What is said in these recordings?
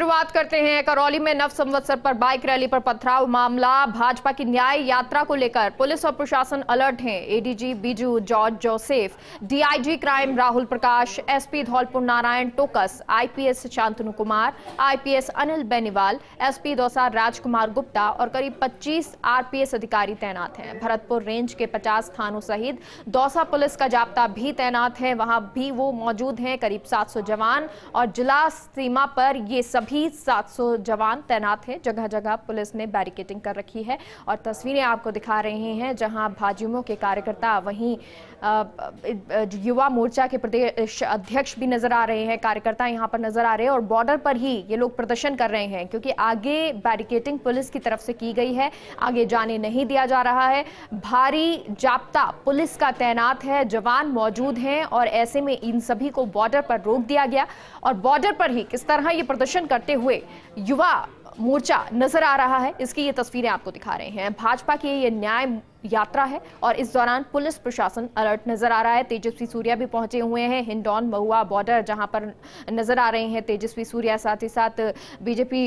शुरुआत करते हैं करौली में नव संवत्सर पर बाइक रैली पर पथराव मामला। भाजपा की न्याय यात्रा को लेकर पुलिस और प्रशासन अलर्ट हैं। ADG Biju, George Joseph DIG crime, Rahul Prakash SP Dholpur, Narayan Tokas IPS Shantanu Kumar IPS Anil Beniwal SP Dausa Rajkumar Gupta और करीब 25 आरपीएस अधिकारी तैनात हैं। भरतपुर रेंज के 50 थानों सहित दौसा पुलिस का जाप्ता भी तैनात है। वहाँ भी वो मौजूद हैं। करीब 700 जवान और जिला सीमा पर ये सभी भी 700 जवान तैनात हैं। जगह जगह पुलिस ने बैरिकेटिंग कर रखी है और तस्वीरें आपको दिखा रहे हैं, जहाँ भाजयुमो के कार्यकर्ता वहीं युवा मोर्चा के प्रदेश अध्यक्ष भी नज़र आ रहे हैं, कार्यकर्ता यहाँ पर नज़र आ रहे हैं और बॉर्डर पर ही ये लोग प्रदर्शन कर रहे हैं, क्योंकि आगे बैरिकेटिंग पुलिस की तरफ़ से की गई है, आगे जाने नहीं दिया जा रहा है। भारी जाप्ता पुलिस का तैनात है, जवान मौजूद हैं और ऐसे में इन सभी को बॉर्डर पर रोक दिया गया और बॉर्डर पर ही किस तरह ये प्रदर्शन करते हुए युवा मोर्चा नज़र आ रहा है, इसकी ये तस्वीरें आपको दिखा रहे हैं। भाजपा की ये न्याय यात्रा है और इस दौरान पुलिस प्रशासन अलर्ट नज़र आ रहा है। तेजस्वी सूर्या भी पहुँचे हुए हैं हिंडौन महुआ बॉर्डर, जहाँ पर नज़र आ रहे हैं तेजस्वी सूर्या। साथ ही साथ बीजेपी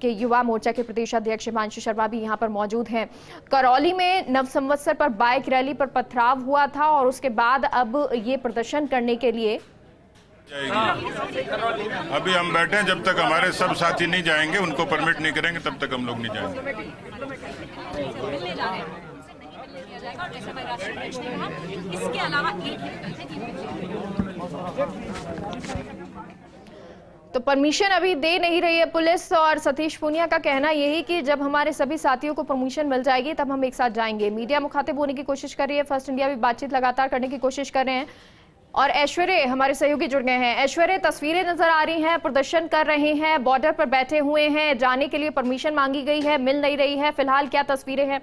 के युवा मोर्चा के प्रदेश अध्यक्ष हिमांशु शर्मा भी यहाँ पर मौजूद हैं। करौली में नव संवत्सर पर बाइक रैली पर पथराव हुआ था और उसके बाद अब ये प्रदर्शन करने के लिए अभी हम बैठे हैं, जब तक हमारे सब साथी नहीं जाएँगे, उनको परमिट नहीं करेंगे, तब तक हम लोग नहीं जाएँगे। इसके अलावा तो परमिशन अभी दे नहीं रही है पुलिस और सतीश पूनिया का कहना यही कि जब हमारे सभी साथियों को परमिशन मिल जाएगी, तब हम एक साथ जाएँगे। मीडिया मुखातिब होने की कोशिश कर रही है। फ़र्स्ट इंडिया भी बातचीत लगातार करने की कोशिश कर रहे हैं। और ऐश्वर्य हमारे सहयोगी जुड़ गए हैं। ऐश्वर्य, तस्वीरें नज़र आ रही हैं, प्रदर्शन कर रहे हैं बॉर्डर पर बैठे हुए हैं। जाने के लिए परमिशन मांगी गई है, मिल नहीं रही है। फ़िलहाल क्या तस्वीरें हैं?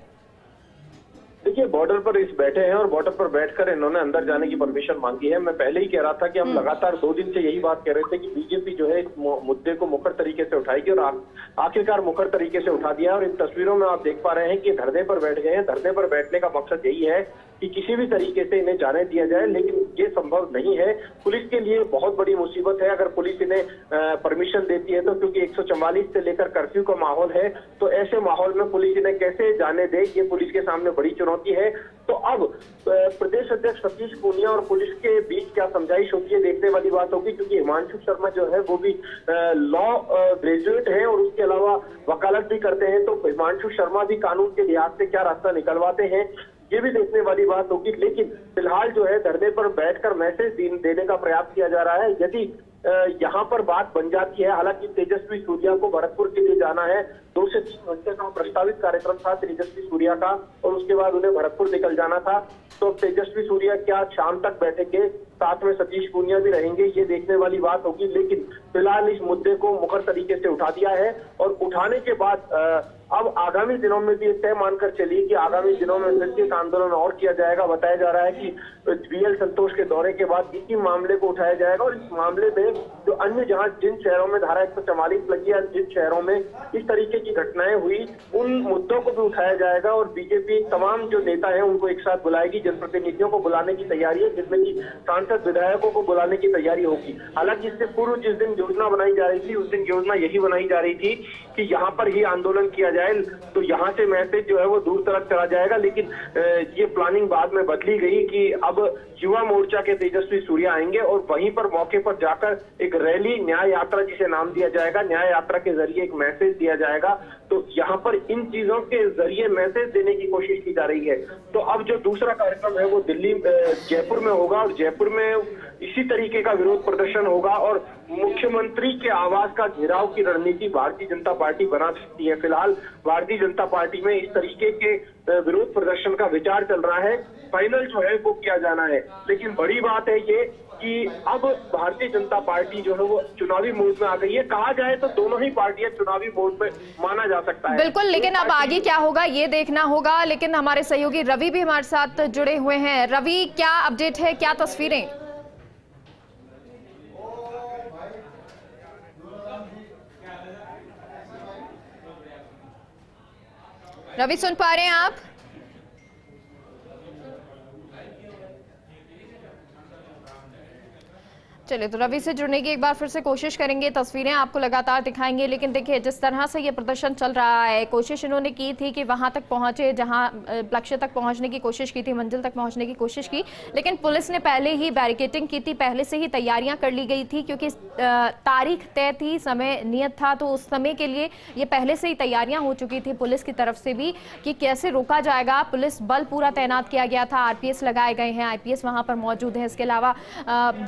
देखिए बॉर्डर पर इस बैठे हैं और बॉर्डर पर बैठकर इन्होंने अंदर जाने की परमिशन मांगी है। मैं पहले ही कह रहा था कि हम हम्म। लगातार दो दिन से यही बात कह रहे थे कि बीजेपी जो है इस मुद्दे को मुखर तरीके से उठाएगी और आखिरकार मुखर तरीके से उठा दिया और इन तस्वीरों में आप देख पा रहे हैं कि धरने पर बैठ गए हैं। धरने पर बैठने का मकसद यही है कि किसी भी तरीके से इन्हें जाने दिया जाए लेकिन ये संभव नहीं है। पुलिस के लिए बहुत बड़ी मुसीबत है। अगर पुलिस इन्हें परमिशन देती है तो क्योंकि एक सौ चौवालीस से लेकर कर्फ्यू का माहौल है तो ऐसे माहौल में पुलिस इन्हें कैसे जाने दे? ये पुलिस के सामने बड़ी चुनौती है। तो अब प्रदेश अध्यक्ष सतीश पूनिया और पुलिस के बीच क्या समझाइश होती है देखने वाली बात होगी, क्योंकि हिमांशु शर्मा जो है, वो भी लॉ ग्रेजुएट है और उसके अलावा वकालत भी करते हैं। तो हिमांशु शर्मा भी कानून के लिहाज से क्या रास्ता निकलवाते हैं, ये भी देखने वाली बात होगी। लेकिन फ़िलहाल जो है, धरने पर बैठकर मैसेज देने का प्रयास किया जा रहा है। यदि यहाँ पर बात बन जाती है। हालाँकि तेजस्वी सूर्या को भरतपुर के लिए जाना है। दो से तीन घंटे का प्रस्तावित कार्यक्रम था तेजस्वी सूर्या का, और उसके बाद उन्हें भरतपुर निकल जाना था। तो तेजस्वी सूर्या क्या शाम तक बैठेंगे? साथ में सतीश पूनिया भी रहेंगे, ये देखने वाली बात होगी। लेकिन फ़िलहाल इस मुद्दे को मुखर तरीके से उठा दिया है, और उठाने के बाद अब आगामी दिनों में भी तय मानकर चलिए कि आगामी दिनों में फिर आंदोलन और किया जाएगा। बताया जा रहा है कि बीएल संतोष के दौरे के बाद इसी मामले को उठाया जाएगा और इस मामले में जो अन्य जहाँ जिन शहरों में धारा एक सौ लगी है जिन शहरों में इस तरीके की घटनाएँ हुई, उन मुद्दों को भी उठाया जाएगा और बीजेपी तमाम जो नेता है उनको एक साथ बुलाएगी, जनप्रतिनिधियों को बुलाने की तैयारी है जिसमें की सांसद विधायकों को बुलाने की तैयारी होगी। हालाँकि इससे पूर्व जिस दिन योजना बनाई जा रही थी, उस दिन योजना यही बनाई जा रही थी कि यहाँ पर ही आंदोलन किया जाए तो यहाँ से मैसेज जो है वो दूर तरफ़ चला जाएगा, लेकिन ये प्लानिंग बाद में बदली गई कि अब युवा मोर्चा के तेजस्वी सूर्या आएँगे और वहीं पर मौके पर जाकर एक रैली, न्याय यात्रा जिसे नाम दिया जाएगा, न्याय यात्रा के ज़रिए एक मैसेज दिया जाएगा। तो यहाँ पर इन चीज़ों के ज़रिए मैसेज देने की कोशिश की जा रही है। तो अब जो दूसरा कार्यक्रम है, वो दिल्ली जयपुर में होगा और जयपुर में इसी तरीके का विरोध प्रदर्शन होगा और मुख्यमंत्री के आवास का घेराव की रणनीति भारतीय जनता पार्टी बना सकती है। फ़िलहाल भारतीय जनता पार्टी में इस तरीके के विरोध प्रदर्शन का विचार चल रहा है। फाइनल जो है, वो किया जाना है। लेकिन बड़ी बात है ये कि अब भारतीय जनता पार्टी जो है वो चुनावी मोड में आ गई है। कहा जाए तो दोनों ही पार्टियाँ चुनावी मोड में माना जा सकता है। बिल्कुल, लेकिन अब आगे क्या होगा, ये देखना होगा, लेकिन हमारे सहयोगी रवि भी हमारे साथ जुड़े हुए हैं। रवि, क्या अपडेट है, क्या तस्वीरें? रवि, सुन पा रहे हैं आप? चलिए तो रवि से जुड़ने की एक बार फिर से कोशिश करेंगे, तस्वीरें आपको लगातार दिखाएँगे, लेकिन देखिए, जिस तरह से ये प्रदर्शन चल रहा है, कोशिश इन्होंने की थी कि वहाँ तक पहुँचे, जहाँ लक्ष्य तक पहुँचने की कोशिश की थी, मंजिल तक पहुँचने की कोशिश की, लेकिन पुलिस ने पहले ही बैरिकेटिंग की थी, पहले से ही तैयारियाँ कर ली गई थी, क्योंकि तारीख तय थी, समय नियत था तो उस समय के लिए ये पहले से ही तैयारियाँ हो चुकी थी पुलिस की तरफ़ से भी, कि कैसे रोका जाएगा, पुलिस बल पूरा तैनात किया गया था, आरपीएस लगाए गए हैं आईपीएस वहाँ पर मौजूद है, इसके अलावा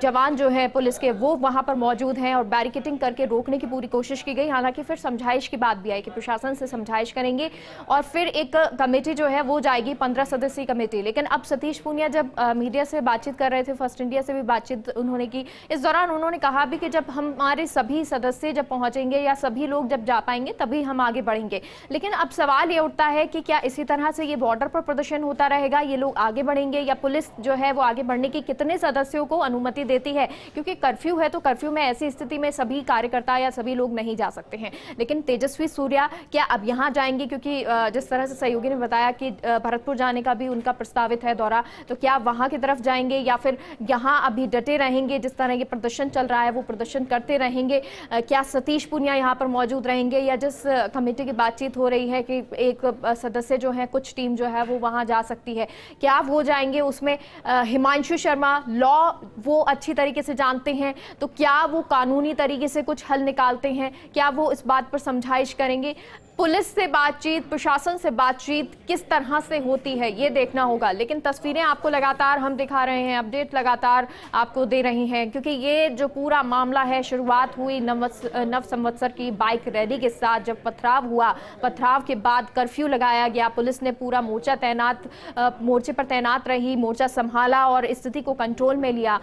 जवान जो है पुलिस के वो वहाँ पर मौजूद हैं और बैरिकेटिंग करके रोकने की पूरी कोशिश की गई। हालाँकि फिर समझाइश की बात भी आई कि प्रशासन से समझाइश करेंगे और फिर एक कमेटी जो है वो जाएगी, पंद्रह सदस्यीय कमेटी। लेकिन अब सतीश पूनिया जब मीडिया से बातचीत कर रहे थे फ़र्स्ट इंडिया से भी बातचीत उन्होंने की। इस दौरान उन्होंने कहा भी कि जब हमारे सभी सदस्य जब पहुँचेंगे या सभी लोग जब जा पाएँगे, तभी हम आगे बढ़ेंगे। लेकिन अब सवाल ये उठता है कि क्या इसी तरह से ये बॉर्डर पर प्रदर्शन होता रहेगा? ये लोग आगे बढ़ेंगे या पुलिस जो है वो आगे बढ़ने की कितने सदस्यों को अनुमति देती है? क्योंकि कर्फ्यू है तो कर्फ्यू में ऐसी स्थिति में सभी कार्यकर्ता या सभी लोग नहीं जा सकते हैं। लेकिन तेजस्वी सूर्या क्या अब यहाँ जाएँगे? क्योंकि जिस तरह से सहयोगी ने बताया कि भरतपुर जाने का भी उनका प्रस्तावित है दौरा तो क्या वहाँ की तरफ़ जाएँगे या फिर यहाँ अभी डटे रहेंगे? जिस तरह ये प्रदर्शन चल रहा है, वो प्रदर्शन करते रहेंगे। क्या सतीश पुनिया यहाँ पर मौजूद रहेंगे? या जिस कमेटी की बातचीत हो रही है कि एक सदस्य जो है, कुछ टीम जो है, वो वहाँ जा सकती है। क्या वो जाएँगे? उसमें हिमांशु शर्मा, लॉ, वो अच्छी तरीके से जानते हैं तो क्या वो कानूनी तरीके से कुछ हल निकालते हैं? क्या वो इस बात पर समझाइश करेंगे? पुलिस से बातचीत, प्रशासन से बातचीत किस तरह से होती है, ये देखना होगा। लेकिन तस्वीरें आपको लगातार हम दिखा रहे हैं, अपडेट लगातार आपको दे रही हैं, क्योंकि ये जो पूरा मामला है, शुरुआत हुई नव संवत्सर की बाइक रैली के साथ जब पथराव हुआ। पथराव के बाद कर्फ्यू लगाया गया। पुलिस ने पूरा मोर्चा तैनात मोर्चे पर तैनात रही, मोर्चा संभाला और स्थिति को कंट्रोल में लिया।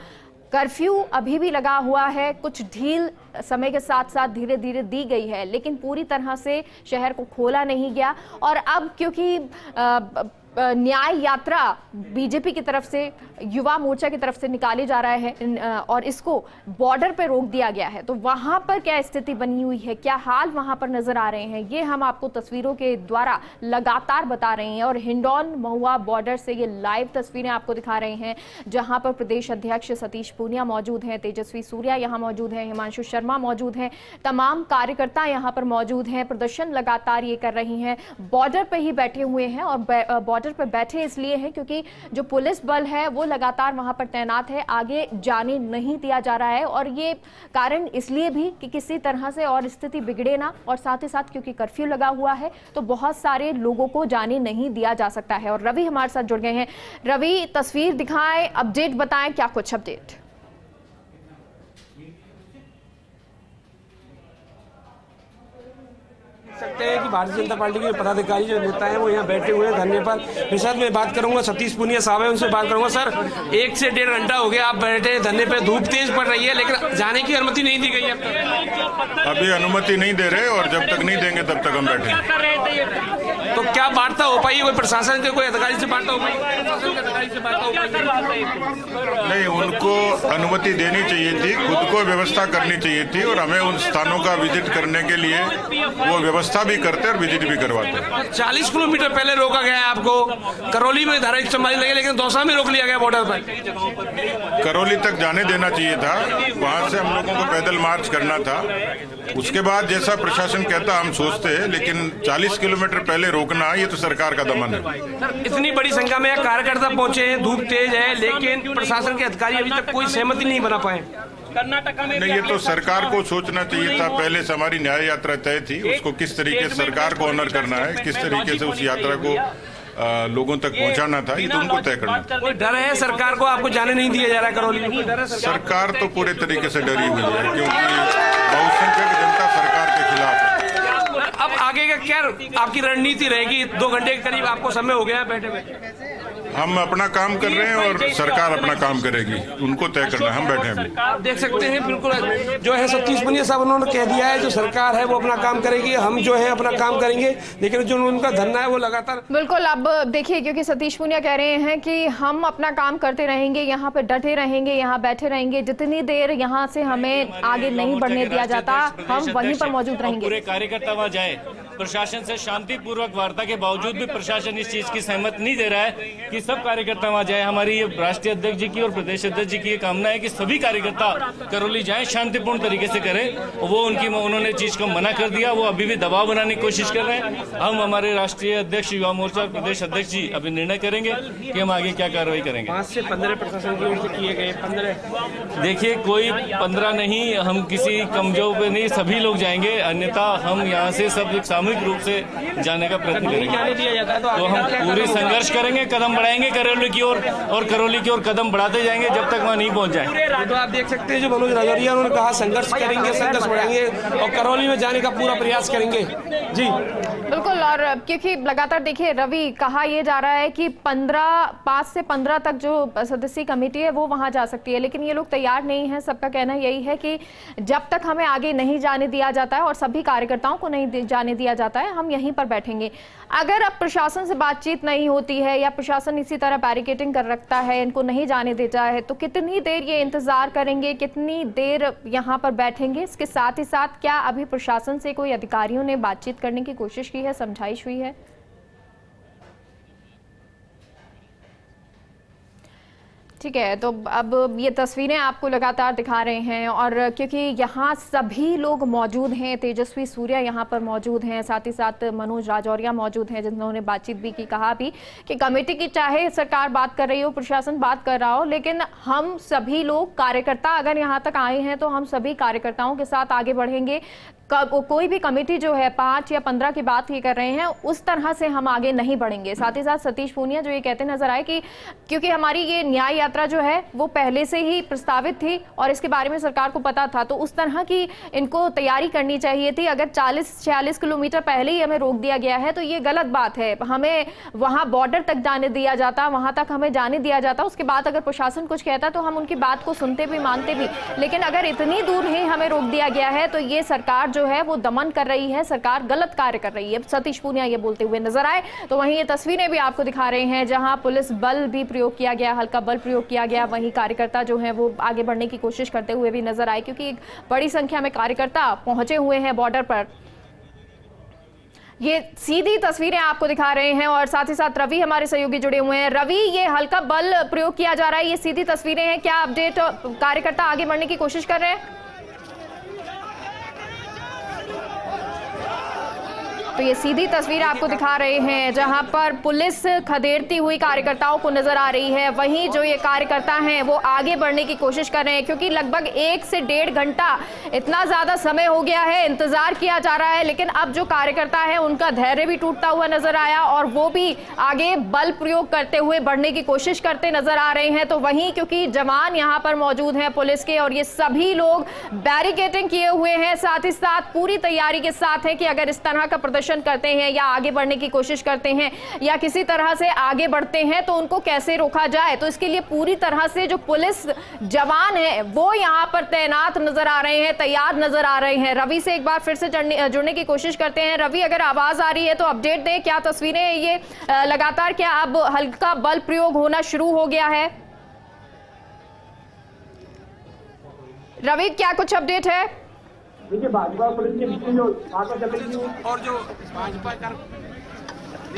कर्फ्यू अभी भी लगा हुआ है। कुछ ढील समय के साथ साथ धीरे धीरे दी गई है लेकिन पूरी तरह से शहर को खोला नहीं गया। और अब क्योंकि अ, न्याय यात्रा बीजेपी की तरफ़ से, युवा मोर्चा की तरफ़ से निकाले जा रहा है और इसको बॉर्डर पर रोक दिया गया है। तो वहाँ पर क्या स्थिति बनी हुई है? क्या हाल वहाँ पर नज़र आ रहे हैं? ये हम आपको तस्वीरों के द्वारा लगातार बता रहे हैं, और हिंडौन महुआ बॉर्डर से ये लाइव तस्वीरें आपको दिखा रहे हैं, जहाँ पर प्रदेश अध्यक्ष सतीश पूनिया मौजूद हैं, तेजस्वी सूर्या यहाँ मौजूद हैं, हिमांशु शर्मा मौजूद हैं, तमाम कार्यकर्ता यहाँ पर मौजूद हैं, प्रदर्शन लगातार ये कर रही हैं, बॉर्डर पर ही बैठे हुए हैं, और बै- बॉर्डर पर बैठे इसलिए हैं क्योंकि जो पुलिस बल है, वो लगातार वहाँ पर तैनात है। आगे जाने नहीं दिया जा रहा है और ये कारण इसलिए भी कि किसी तरह से और स्थिति बिगड़े ना और साथ ही साथ क्योंकि कर्फ्यू लगा हुआ है तो बहुत सारे लोगों को जाने नहीं दिया जा सकता है। और रवि हमारे साथ जुड़ गए हैं। रवि, तस्वीर दिखाएँ, अपडेट बताएँ, क्या कुछ अपडेट सकते हैं कि भारतीय जनता पार्टी के पदाधिकारी जो नेता हैं वो यहाँ बैठे हुए हैं धरने पर मेरे साथ मैं बात करूँगा सतीश पुनिया साहब है उनसे बात करूँगा। सर एक से डेढ़ घंटा हो गया आप बैठे हैं धरने पे धूप तेज पड़ रही है लेकिन जाने की अनुमति नहीं दी गई है। अभी अनुमति नहीं दे रहे और जब तक नहीं देंगे तब तक हम बैठे तो क्या वार्ता हो पाई कोई प्रशासन के कोई अधिकारी से वार्ता हो पाई? नहीं उनको अनुमति देनी चाहिए थी खुद को व्यवस्था करनी चाहिए थी और हमें उन स्थानों का विज़िट करने के लिए वो व्यवस्था भी करते हैं और विज़िट भी करवाते हैं। चालीस किलोमीटर पहले रोका गया है आपको। करौली में धारा एक लगे लेकिन दौसा में रोक लिया गया बॉर्डर पर। करौली तक जाने देना चाहिए था। वहाँ से हम लोगों को पैदल मार्च करना था। उसके बाद जैसा प्रशासन कहता हम सोचते हैं लेकिन 40 किलोमीटर पहले रोकना ये तो सरकार का दमन है। सर इतनी बड़ी संख्या में कार्यकर्ता पहुँचे हैं धूप तेज है लेकिन प्रशासन के अधिकारी अभी तक कोई सहमति नहीं बना पाए। नहीं ये तो सरकार को सोचना चाहिए था। पहले से हमारी न्याय यात्रा तय थी उसको किस तरीके से सरकार को ऑनर करना है किस तरीके से उस यात्रा को अ, लोगों तक पहुंचाना था ये तो उनको तय करना कोई डर है सरकार को? आपको जाने नहीं दिया जा रहा है करौली? में सरकार तो पूरे तरीके से डरी हुई है क्योंकि बहुसंख्यक जनता सरकार के खिलाफ है। अब आगे का क्या आपकी रणनीति रहेगी? दो घंटे के करीब आपको समय हो गया है बैठे बैठे हम अपना काम कर रहे हैं और सरकार अपना काम करेगी। उनको तय करना हम बैठे हैं आप देख सकते हैं बिल्कुल जो है सतीश पुनिया साहब उन्होंने कह दिया है जो सरकार है वो अपना काम करेगी हम जो है अपना काम करेंगे लेकिन जो उनका धरना है वो लगातार बिल्कुल अब देखिए क्योंकि सतीश पुनिया कह रहे हैं कि हम अपना काम करते रहेंगे यहाँ पे डटे रहेंगे यहाँ बैठे रहेंगे जितनी देर यहाँ से हमें आगे नहीं बढ़ने दिया जाता हम वहीं पर मौजूद रहेंगे। पूरे कार्यकर्ता वहाँ जाए। प्रशासन से शांतिपूर्वक वार्ता के बावजूद भी प्रशासन इस चीज़ की सहमत नहीं दे रहा है कि सब कार्यकर्ता वहाँ जाए। हमारी ये राष्ट्रीय अध्यक्ष जी की और प्रदेश अध्यक्ष जी की ये कामना है कि सभी कार्यकर्ता करौली जाए शांतिपूर्ण तरीके से करें। वो उनकी उन्होंने चीज़ को मना कर दिया। वो अभी भी दबाव बनाने की कोशिश कर रहे हैं। हम हमारे राष्ट्रीय अध्यक्ष युवा मोर्चा और प्रदेश अध्यक्ष जी अभी निर्णय करेंगे कि हम आगे क्या कार्रवाई करेंगे। पाँच से पंद्रह प्रशासन की ओर से किए गए पंद्रह। देखिए कोई पंद्रह नहीं हम किसी कमज़ोर पे नहीं सभी लोग जाएँगे। अन्यथा हम यहाँ से सब सामूहिक रूप से जाने का प्रयत्न करेंगे। जाता है तो तो हम पूरी संघर्ष करेंगे कदम बढ़ाएँगे। करौली की ओर और करौली की ओर कदम बढ़ाते जाएँगे जब तक वहाँ नहीं पहुँच जाए। तो आप देख सकते हैं जो मनोज राजौरिया उन्होंने कहा संघर्ष करेंगे संघर्ष बढ़ाएँगे और करौली में जाने का पूरा प्रयास करेंगे। जी। बिल्कुल और क्योंकि लगातार देखिए रवि कहा यह जा रहा है कि पंद्रह पाँच से पंद्रह तक जो सदस्यीय कमेटी है वो वहाँ जा सकती है। लेकिन ये लोग तैयार नहीं है सबका कहना यही है कि जब तक हमें आगे नहीं जाने दिया जाता है और सभी कार्यकर्ताओं को नहीं जाने दिया जाता है हम यहीं पर बैठेंगे। अगर अब प्रशासन से बातचीत नहीं होती है या प्रशासन इसी तरह बैरिकेटिंग कर रखता है, इनको नहीं जाने देता है? तो कितनी देर ये इंतज़ार करेंगे? कितनी देर यहाँ पर बैठेंगे? इसके साथ ही साथ क्या अभी प्रशासन से कोई अधिकारियों ने बातचीत करने की कोशिश की है, समझाइश हुई है? ठीक है तो अब ये तस्वीरें आपको लगातार दिखा रहे हैं और क्योंकि यहाँ सभी लोग मौजूद हैं, तेजस्वी सूर्या यहाँ पर मौजूद हैं, साथ ही साथ मनोज राजौरिया मौजूद हैं, जिन्होंने बातचीत भी की, कहा भी कि कमेटी की चाहे सरकार बात कर रही हो, प्रशासन बात कर रहा हो, लेकिन हम सभी लोग कार्यकर्ता अगर यहाँ तक आए हैं तो हम सभी कार्यकर्ताओं के साथ आगे बढ़ेंगे। क- कोई भी कमेटी जो है, पाँच या पंद्रह की बात ये कर रहे हैं, उस तरह से हम आगे नहीं बढ़ेंगे। साथ ही साथ सतीश पूनिया जो ये कहते नज़र आए कि, क्योंकि हमारी ये न्याय यात्रा जो है, वो पहले से ही प्रस्तावित थी और इसके बारे में सरकार को पता था तो उस तरह की इनको तैयारी करनी चाहिए थी। अगर 40 46 किलोमीटर पहले ही हमें रोक दिया गया है तो ये गलत बात है। हमें वहाँ बॉर्डर तक जाने दिया जाता, वहाँ तक हमें जाने दिया जाता, उसके बाद अगर प्रशासन कुछ कहता तो हम उनकी बात को सुनते भी, मानते भी। लेकिन अगर इतनी दूर ही हमें रोक दिया गया है तो ये सरकार जो है वो दमन कर रही है, सरकार गलत कार्य कर रही है। सतीश पूनिया ये बोलते हुए नज़र आए तो वहीं ये तस्वीरें भी आपको दिखा रहे हैं, जहाँ पुलिस बल भी प्रयोग किया गया, हल्का बल प्रयोग किया गया, वहीं कार्यकर्ता जो है वो आगे बढ़ने की कोशिश करते हुए भी नज़र आए, क्योंकि बड़ी संख्या में कार्यकर्ता पहुँचे हुए हैं बॉर्डर पर। ये सीधी तस्वीरें आपको दिखा रहे हैं, और साथ ही साथ रवि हमारे सहयोगी जुड़े हुए हैं। रवि, ये हल्का बल प्रयोग किया जा रहा है, ये सीधी तस्वीरें हैं, क्या अपडेट कार्यकर्ता आगे बढ़ने की कोशिश कर रहे हैं? तो ये सीधी तस्वीर आपको दिखा रहे हैं, जहाँ पर पुलिस खदेड़ती हुई कार्यकर्ताओं को नज़र आ रही है। वहीं जो ये कार्यकर्ता हैं, वो आगे बढ़ने की कोशिश कर रहे हैं, क्योंकि लगभग एक से डेढ़ घंटा इतना ज़्यादा समय हो गया है, इंतज़ार किया जा रहा है। लेकिन अब जो कार्यकर्ता है, उनका धैर्य भी टूटता हुआ नज़र आया और वो भी आगे बल प्रयोग करते हुए बढ़ने की कोशिश करते नज़र आ रहे हैं। तो वहीं क्योंकि जवान यहाँ पर मौजूद हैं पुलिस के और ये सभी लोग बैरिकेटिंग किए हुए हैं, साथ ही साथ पूरी तैयारी के साथ है कि अगर इस तरह का प्रदर्शन करते हैं या आगे बढ़ने की कोशिश करते हैं या किसी तरह से आगे बढ़ते हैं तो उनको कैसे रोका जाए? तो इसके लिए पूरी तरह से जो पुलिस जवान है, वो यहाँ पर तैनात नज़र आ रहे हैं, तैयार नज़र आ रहे हैं। रवि से एक बार फिर से जुड़ने की कोशिश करते हैं। रवि, अगर आवाज़ आ रही है तो अपडेट दें, क्या तस्वीरें ये? लगातार क्या अब हल्का बल प्रयोग होना शुरू हो गया है? रवि, क्या कुछ अपडेट है? देखिए भाजपा पुलिस के बीच में जो भाजपा चल रही थी और जो भाजपा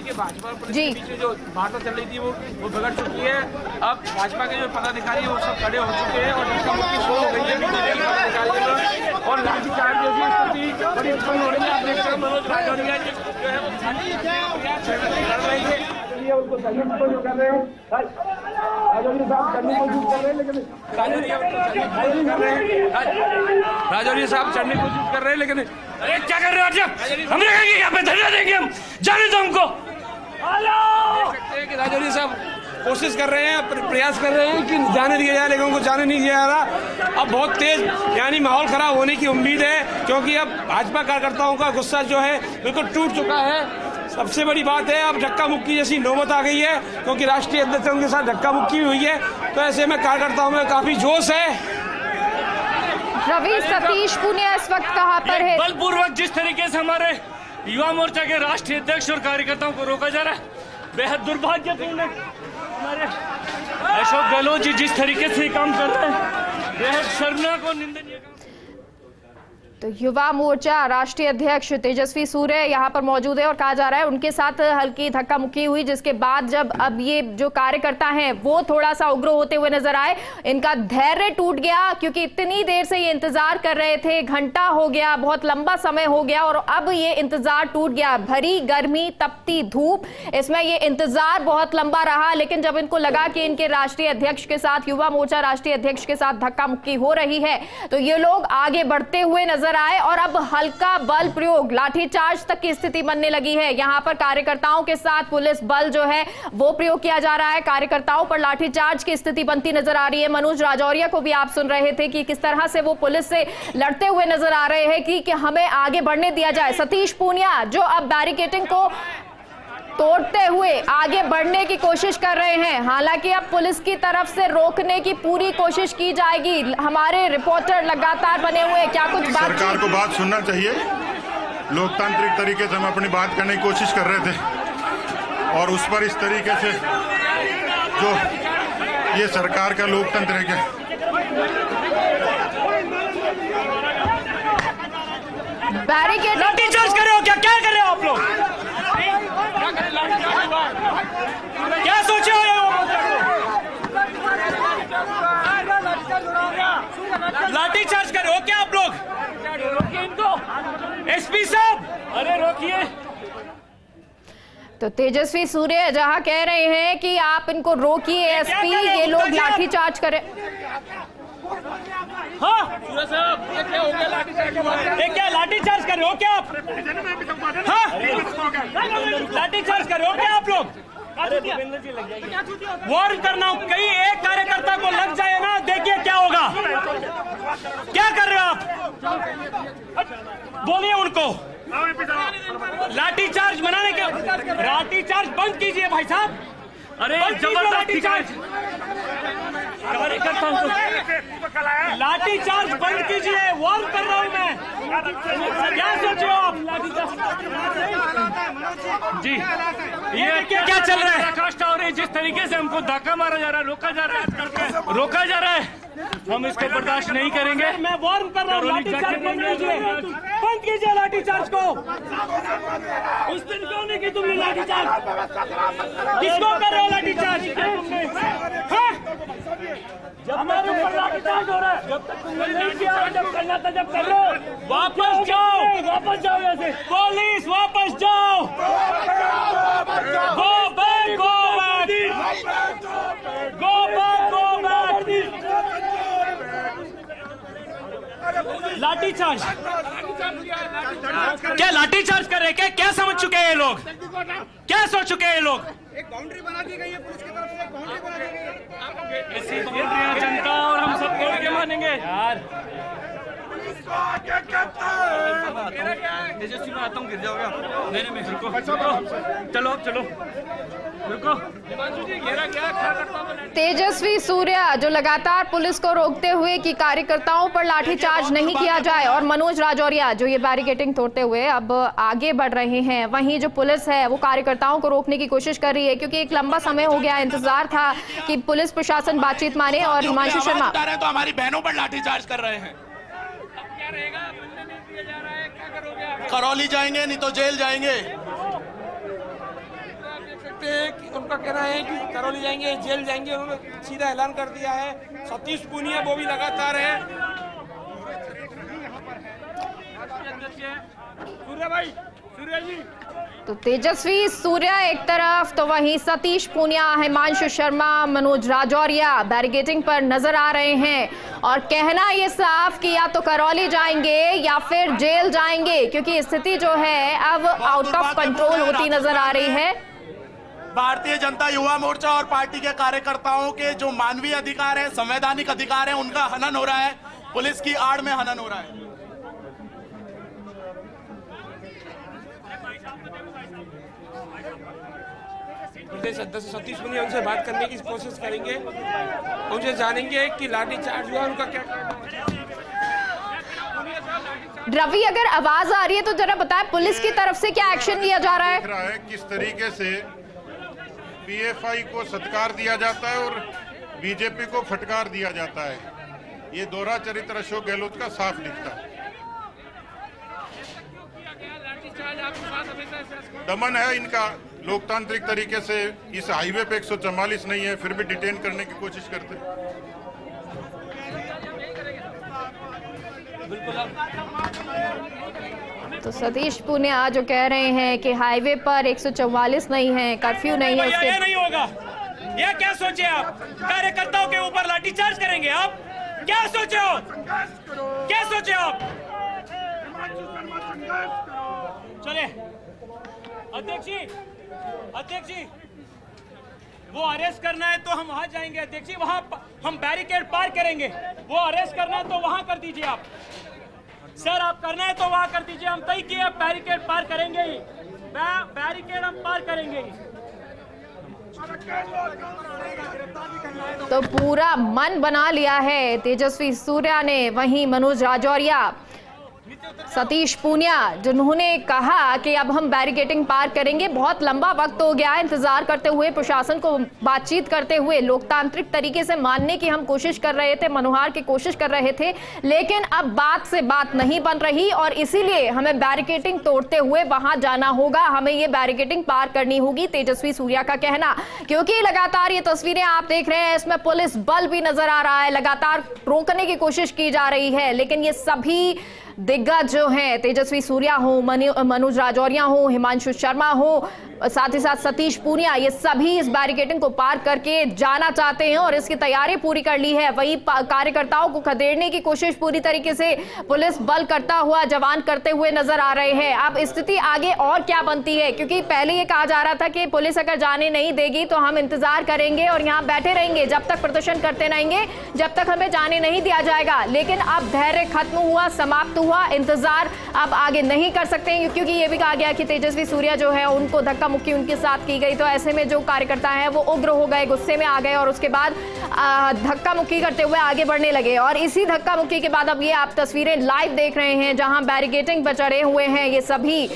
देखिए भाजपा पुलिस जी। के बीच में जो वार्ता चल रही थी वो वो बिगड़ चुकी है। अब भाजपा के जो पदाधिकारी हैं वो सब खड़े हो चुके हैं और जिसका मुख्य शुरू हो गई है के और लाठीचार्ज जैसी स्थिति बड़ी उत्पन्न हो रही है। आप देख सकते मनोज राजौरिया जो है वो कर रही है। उनको करने की कर रहे हैं। राजौरी साहब कोशिश कर रहे हैं लेकिन चढ़ने की कर रहे हैं। साहब चढ़ने कोशिश कर रहे हैं लेकिन अरे क्या कर रहे हो आप हम रहेंगे यहाँ पे धरना देंगे हम। जाने दो हमको। कि राजौरी साहब कोशिश कर रहे हैं प्रयास कर रहे हैं कि जाने दिया जाए लेकिन उनको जाने नहीं दिया जा रहा। अब बहुत तेज यानी माहौल खराब होने की उम्मीद है क्योंकि अब भाजपा कार्यकर्ताओं का गुस्सा जो है बिल्कुल टूट चुका है। सबसे बड़ी बात है अब धक्का मुक्की जैसी नौबत आ गई है क्योंकि राष्ट्रीय अध्यक्ष उनके साथ धक्का मुक्की भी हुई है। तो ऐसे में कार्यकर्ताओं में काफ़ी जोश है। रवि सतीश पुनिया इस वक्त कहाँ पर है? बलपूर्वक जिस तरीके से हमारे युवा मोर्चा के राष्ट्रीय अध्यक्ष और कार्यकर्ताओं को रोका जा रहा है। बेहद दुर्भाग्यपूर्ण। है हमारे अशोक गहलोत जी जिस तरीके से काम कर रहे हैं, बेहद शर्मनाक और निंदनीय तो युवा मोर्चा राष्ट्रीय अध्यक्ष तेजस्वी सूर्य यहाँ पर मौजूद है और कहा जा रहा है उनके साथ हल्की धक्का मुक्की हुई, जिसके बाद जब अब ये जो कार्यकर्ता हैं, वो थोड़ा सा उग्र होते हुए नज़र आए। इनका धैर्य टूट गया, क्योंकि इतनी देर से ये इंतज़ार कर रहे थे। घंटा हो गया, बहुत लंबा समय हो गया और अब ये इंतज़ार टूट गया। भरी, गर्मी, तपती, धूप, इसमें ये इंतज़ार बहुत लंबा रहा, लेकिन जब इनको लगा कि इनके राष्ट्रीय अध्यक्ष के साथ, युवा मोर्चा राष्ट्रीय अध्यक्ष के साथ धक्का मुक्की हो रही है तो ये लोग आगे बढ़ते हुए नज़र नज़र आए और अब हल्का बल प्रयोग लाठीचार्ज तक की स्थिति बनने लगी है। यहाँ पर कार्यकर्ताओं के साथ पुलिस बल जो है वो प्रयोग किया जा रहा है। कार्यकर्ताओं पर लाठीचार्ज की स्थिति बनती नज़र आ रही है। मनोज राजौरिया को भी आप सुन रहे थे कि किस तरह से वो पुलिस से लड़ते हुए नज़र आ रहे हैं कि, कि हमें आगे बढ़ने दिया जाए। सतीश पूनिया जो अब बैरिकेटिंग को तोड़ते हुए आगे बढ़ने की कोशिश कर रहे हैं। हालाँकि अब पुलिस की तरफ़ से रोकने की पूरी कोशिश की जाएगी। हमारे रिपोर्टर लगातार बने हुए क्या कुछ बात सरकार को बात सुनना चाहिए। लोकतांत्रिक तरीके से हम अपनी बात करने की कोशिश कर रहे थे। और उस पर इस तरीके से जो ये सरकार का लोकतंत्र है क्या? बैरिकेड कर हो क्या? क्या कर रहे हो आप लोग? क्या सोचे हो लाठीचार्ज कर रहे हो क्या आप लोग। एसपी साहब। अरे रोकिए। तो तेजस्वी सूर्य जहाँ कह रहे हैं कि आप इनको रोकिए एसपी ये लोग लाठी चार्ज करें। हाँ। ये क्या क्या लाठीचार्ज कर रहे हो क्या आप? हाँ। लाठीचार्ज कर रहे हो क्या आप लोग? वॉर करना हूँ कहीं एक कार्यकर्ता को लग जाए ना देखिए क्या होगा। क्या कर रहे हो आप? बोलिए उनको। लाठीचार्ज मनाने के लाठीचार्ज बंद कीजिए भाई साहब। अरे ज़बरदस्त लाठीचार्ज को लाठी चार्ज बंद कीजिए वार्म कर रहा हूँ मैं। क्या सोच रहे हो आप? जी ये क्या क्या चल रहा है? पराकाष्ठा हो रही है? जिस तरीके से हमको धक्का मारा जा रहा है रोका जा रहा है। रोका जा रहा है? हम इसको बर्दाश्त नहीं करेंगे। मैं वार्म कर रहा हूँ लाठी चार्ज बंद कीजिए बंद कीजिए लाठी चार्ज को। उस दिन क्यों नहीं की तुमने लाठी चार्ज? किसको कर रहे हो लाठी चार्ज? हमारे ऊपर लाठी चार्ज हो रहा है। जब तक तुमने नहीं किया जब करना था जब कर वापस जाओ। वापस जाओ यहाँ से। पुलिस वापस जाओ। Go back go back go back go back lathi charge क्या लाठी चार्ज कर रहे क्या क्या समझ चुके हैं ये लोग? क्या सोच चुके हैं ये लोग? एक बाउंड्री बना दी गई है पुलिस की तरफ़ से बाउंड्री बना दी गई है। जनता और हम सब बोल के मानेंगे? यार तेजस्वी में आता हूँ गिर जाओगे नहीं नहीं रुको चलो चलो रुको तेजस्वी सूर्या, जो लगातार पुलिस को रोकते हुए कि कार्यकर्ताओं पर लाठीचार्ज नहीं किया जाए, और मनोज राजौरिया, जो ये बैरिकेटिंग तोड़ते हुए अब आगे बढ़ रहे हैं। वहीं जो पुलिस है, वो कार्यकर्ताओं को रोकने की कोशिश कर रही है, क्योंकि एक लंबा समय हो गया इंतज़ार था कि पुलिस प्रशासन बातचीत माने, और हिमांशु शर्मा तो हमारी बहनों पर लाठीचार्ज कर रहे हैं। करौली जाएँगे नहीं तो जेल जाएँगे। उनका कहना है कि करौली जाएँगे जेल जाएँगे उन्होंने सीधा ऐलान कर दिया है। सतीश पूनिया वो भी लगातार है। सूर्य भाई जी तो तेजस्वी, सूर्या एक तरफ़ तो वहीं सतीश पूनिया हिमांशु शर्मा, मनोज राजौरिया बैरिगेटिंग पर नज़र आ रहे हैं। और कहना ये साफ़ कि या तो करौली जाएँगे या फिर जेल जाएँगे, क्योंकि स्थिति जो है, अब आउट ऑफ़ कंट्रोल होती नज़र आ रही है। भारतीय जनता युवा मोर्चा और पार्टी के कार्यकर्ताओं के जो मानवीय अधिकार है, संवैधानिक अधिकार है, उनका हनन हो रहा है। पुलिस की आड़ में हनन हो रहा है। प्रदेश अध्यक्ष सतीश पूनिया उनसे बात करने की कोशिश करेंगे। उनसे जानेंगे कि लाठी चार्ज हुआ उनका क्या रवि अगर आवाज़ आ रही है तो जरा बताएँ पुलिस की तरफ़ से क्या एक्शन लिया जा रहा है? रहा है किस तरीके से पीएफआई को सत्कार दिया जाता है और बीजेपी को फटकार दिया जाता है। ये दोहरा चरित्र अशोक गहलोत का साफ़ दिखता है। दमन है इनका। लोकतांत्रिक तरीके से इस हाईवे पे 144 नहीं है फिर भी डिटेन करने की कोशिश करते हैं। तो सतीश पुनिया जो कह रहे हैं कि हाईवे पर 144 नहीं है कर्फ्यू नहीं है ये उसके नहीं होगा। ये क्या सोचे आप? कार्यकर्ताओं के ऊपर लाठीचार्ज करेंगे आप? क्या सोचे हो? क्या सोचे आप? चले अध्यक्ष जी। अध्यक्ष जी, वो अरेस्ट करना है तो हम वहाँ जाएँगे। अध्यक्ष जी, वहाँ हम बैरिकेड पार करेंगे। वो अरेस्ट करना है तो वहाँ कर दीजिए आप। सर आप करना है तो वहाँ कर दीजिए। हम तय किए बैरिकेड पार करेंगे ही। बैरिकेड हम पार करेंगे ही। तो पूरा मन बना लिया है तेजस्वी सूर्या ने, वहीं मनोज राजौरिया। सतीश पूनिया, जिन्होंने कहा कि अब हम बैरिकेटिंग पार करेंगे। बहुत लंबा वक्त हो गया इंतज़ार करते हुए प्रशासन को बातचीत करते हुए। लोकतांत्रिक तरीके से मानने की हम कोशिश कर रहे थे, मनोहार की कोशिश कर रहे थे, लेकिन अब बात से बात नहीं बन रही और इसीलिए हमें बैरिकेटिंग तोड़ते हुए वहाँ जाना होगा। हमें ये बैरिकेटिंग पार करनी होगी, तेजस्वी सूर्या का कहना। क्योंकि लगातार ये तस्वीरें आप देख रहे हैं, इसमें पुलिस बल भी नज़र आ रहा है। लगातार रोकने की कोशिश की जा रही है, लेकिन ये सभी दिग्गज जो हैं, तेजस्वी सूर्या हो मनोज राजौरिया हो, हिमांशु शर्मा हो, साथ ही साथ सतीश पूनिया, ये सभी इस बैरिकेडिंग को पार करके जाना चाहते हैं और इसकी तैयारी पूरी कर ली है। वही कार्यकर्ताओं को खदेड़ने की कोशिश पूरी तरीके से पुलिस बल करता हुआ जवान करते हुए नज़र आ रहे हैं। अब स्थिति आगे और क्या बनती है? क्योंकि पहले ये कहा जा रहा था कि पुलिस अगर जाने नहीं देगी तो हम इंतज़ार करेंगे और यहाँ बैठे रहेंगे। जब तक प्रदर्शन करते रहेंगे, जब तक हमें जाने नहीं दिया जाएगा। लेकिन अब धैर्य खत्म हुआ, समाप्त हुआ। इंतज़ार अब आगे नहीं कर सकते क्योंकि ये भी कहा गया कि तेजस्वी सूर्या जो है, उनको धक्का मुक्की उनके साथ की गई। तो ऐसे में जो कार्यकर्ता है, वो उग्र हो गए, गुस्से में आ गए और उसके बाद धक्का मुक्की करते हुए आगे बढ़ने लगे। और इसी धक्का मुक्की के बाद अब ये आप तस्वीरें लाइव देख रहे हैं, जहाँ बैरिकेटिंग पर चढ़े हुए हैं ये सभी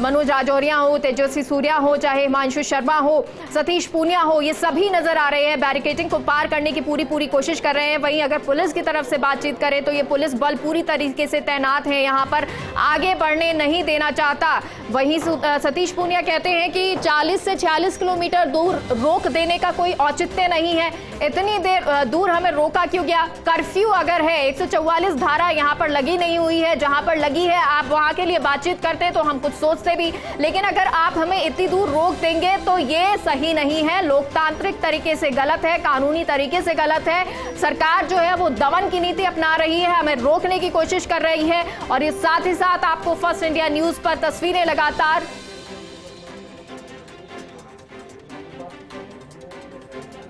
मनोज राजौरिया हो, तेजस्वी सूर्या हो, चाहे हिमांशु शर्मा हो, सतीश पूनिया हो, ये सभी नज़र आ रहे हैं। बैरिकेटिंग को पार करने की पूरी पूरी कोशिश कर रहे हैं। वहीं अगर पुलिस की तरफ़ से बातचीत करें तो ये पुलिस बल पूरी तरीके से तैनात है, यहाँ पर आगे बढ़ने नहीं देना चाहता। वहीं सतीश पूनिया कहते हैं कि 40 से 46 किलोमीटर दूर रोक देने का कोई औचित्य नहीं है। इतनी देर दूर हमें रोका क्यों गया? कर्फ्यू अगर है 144 धारा यहाँ पर लगी नहीं हुई है। जहाँ पर लगी है, आप वहाँ के लिए बातचीत करते तो हम कुछ सोचते भी। लेकिन अगर आप हमें इतनी दूर रोक देंगे तो ये सही नहीं है। लोकतांत्रिक तरीके से गलत है, कानूनी तरीके से गलत है। सरकार जो है, वो दमन की नीति अपना रही है। हमें रोकने की कोशिश कर रही है। और ये साथ ही साथ आपको फ़र्स्ट इंडिया न्यूज़ पर तस्वीरें लगातार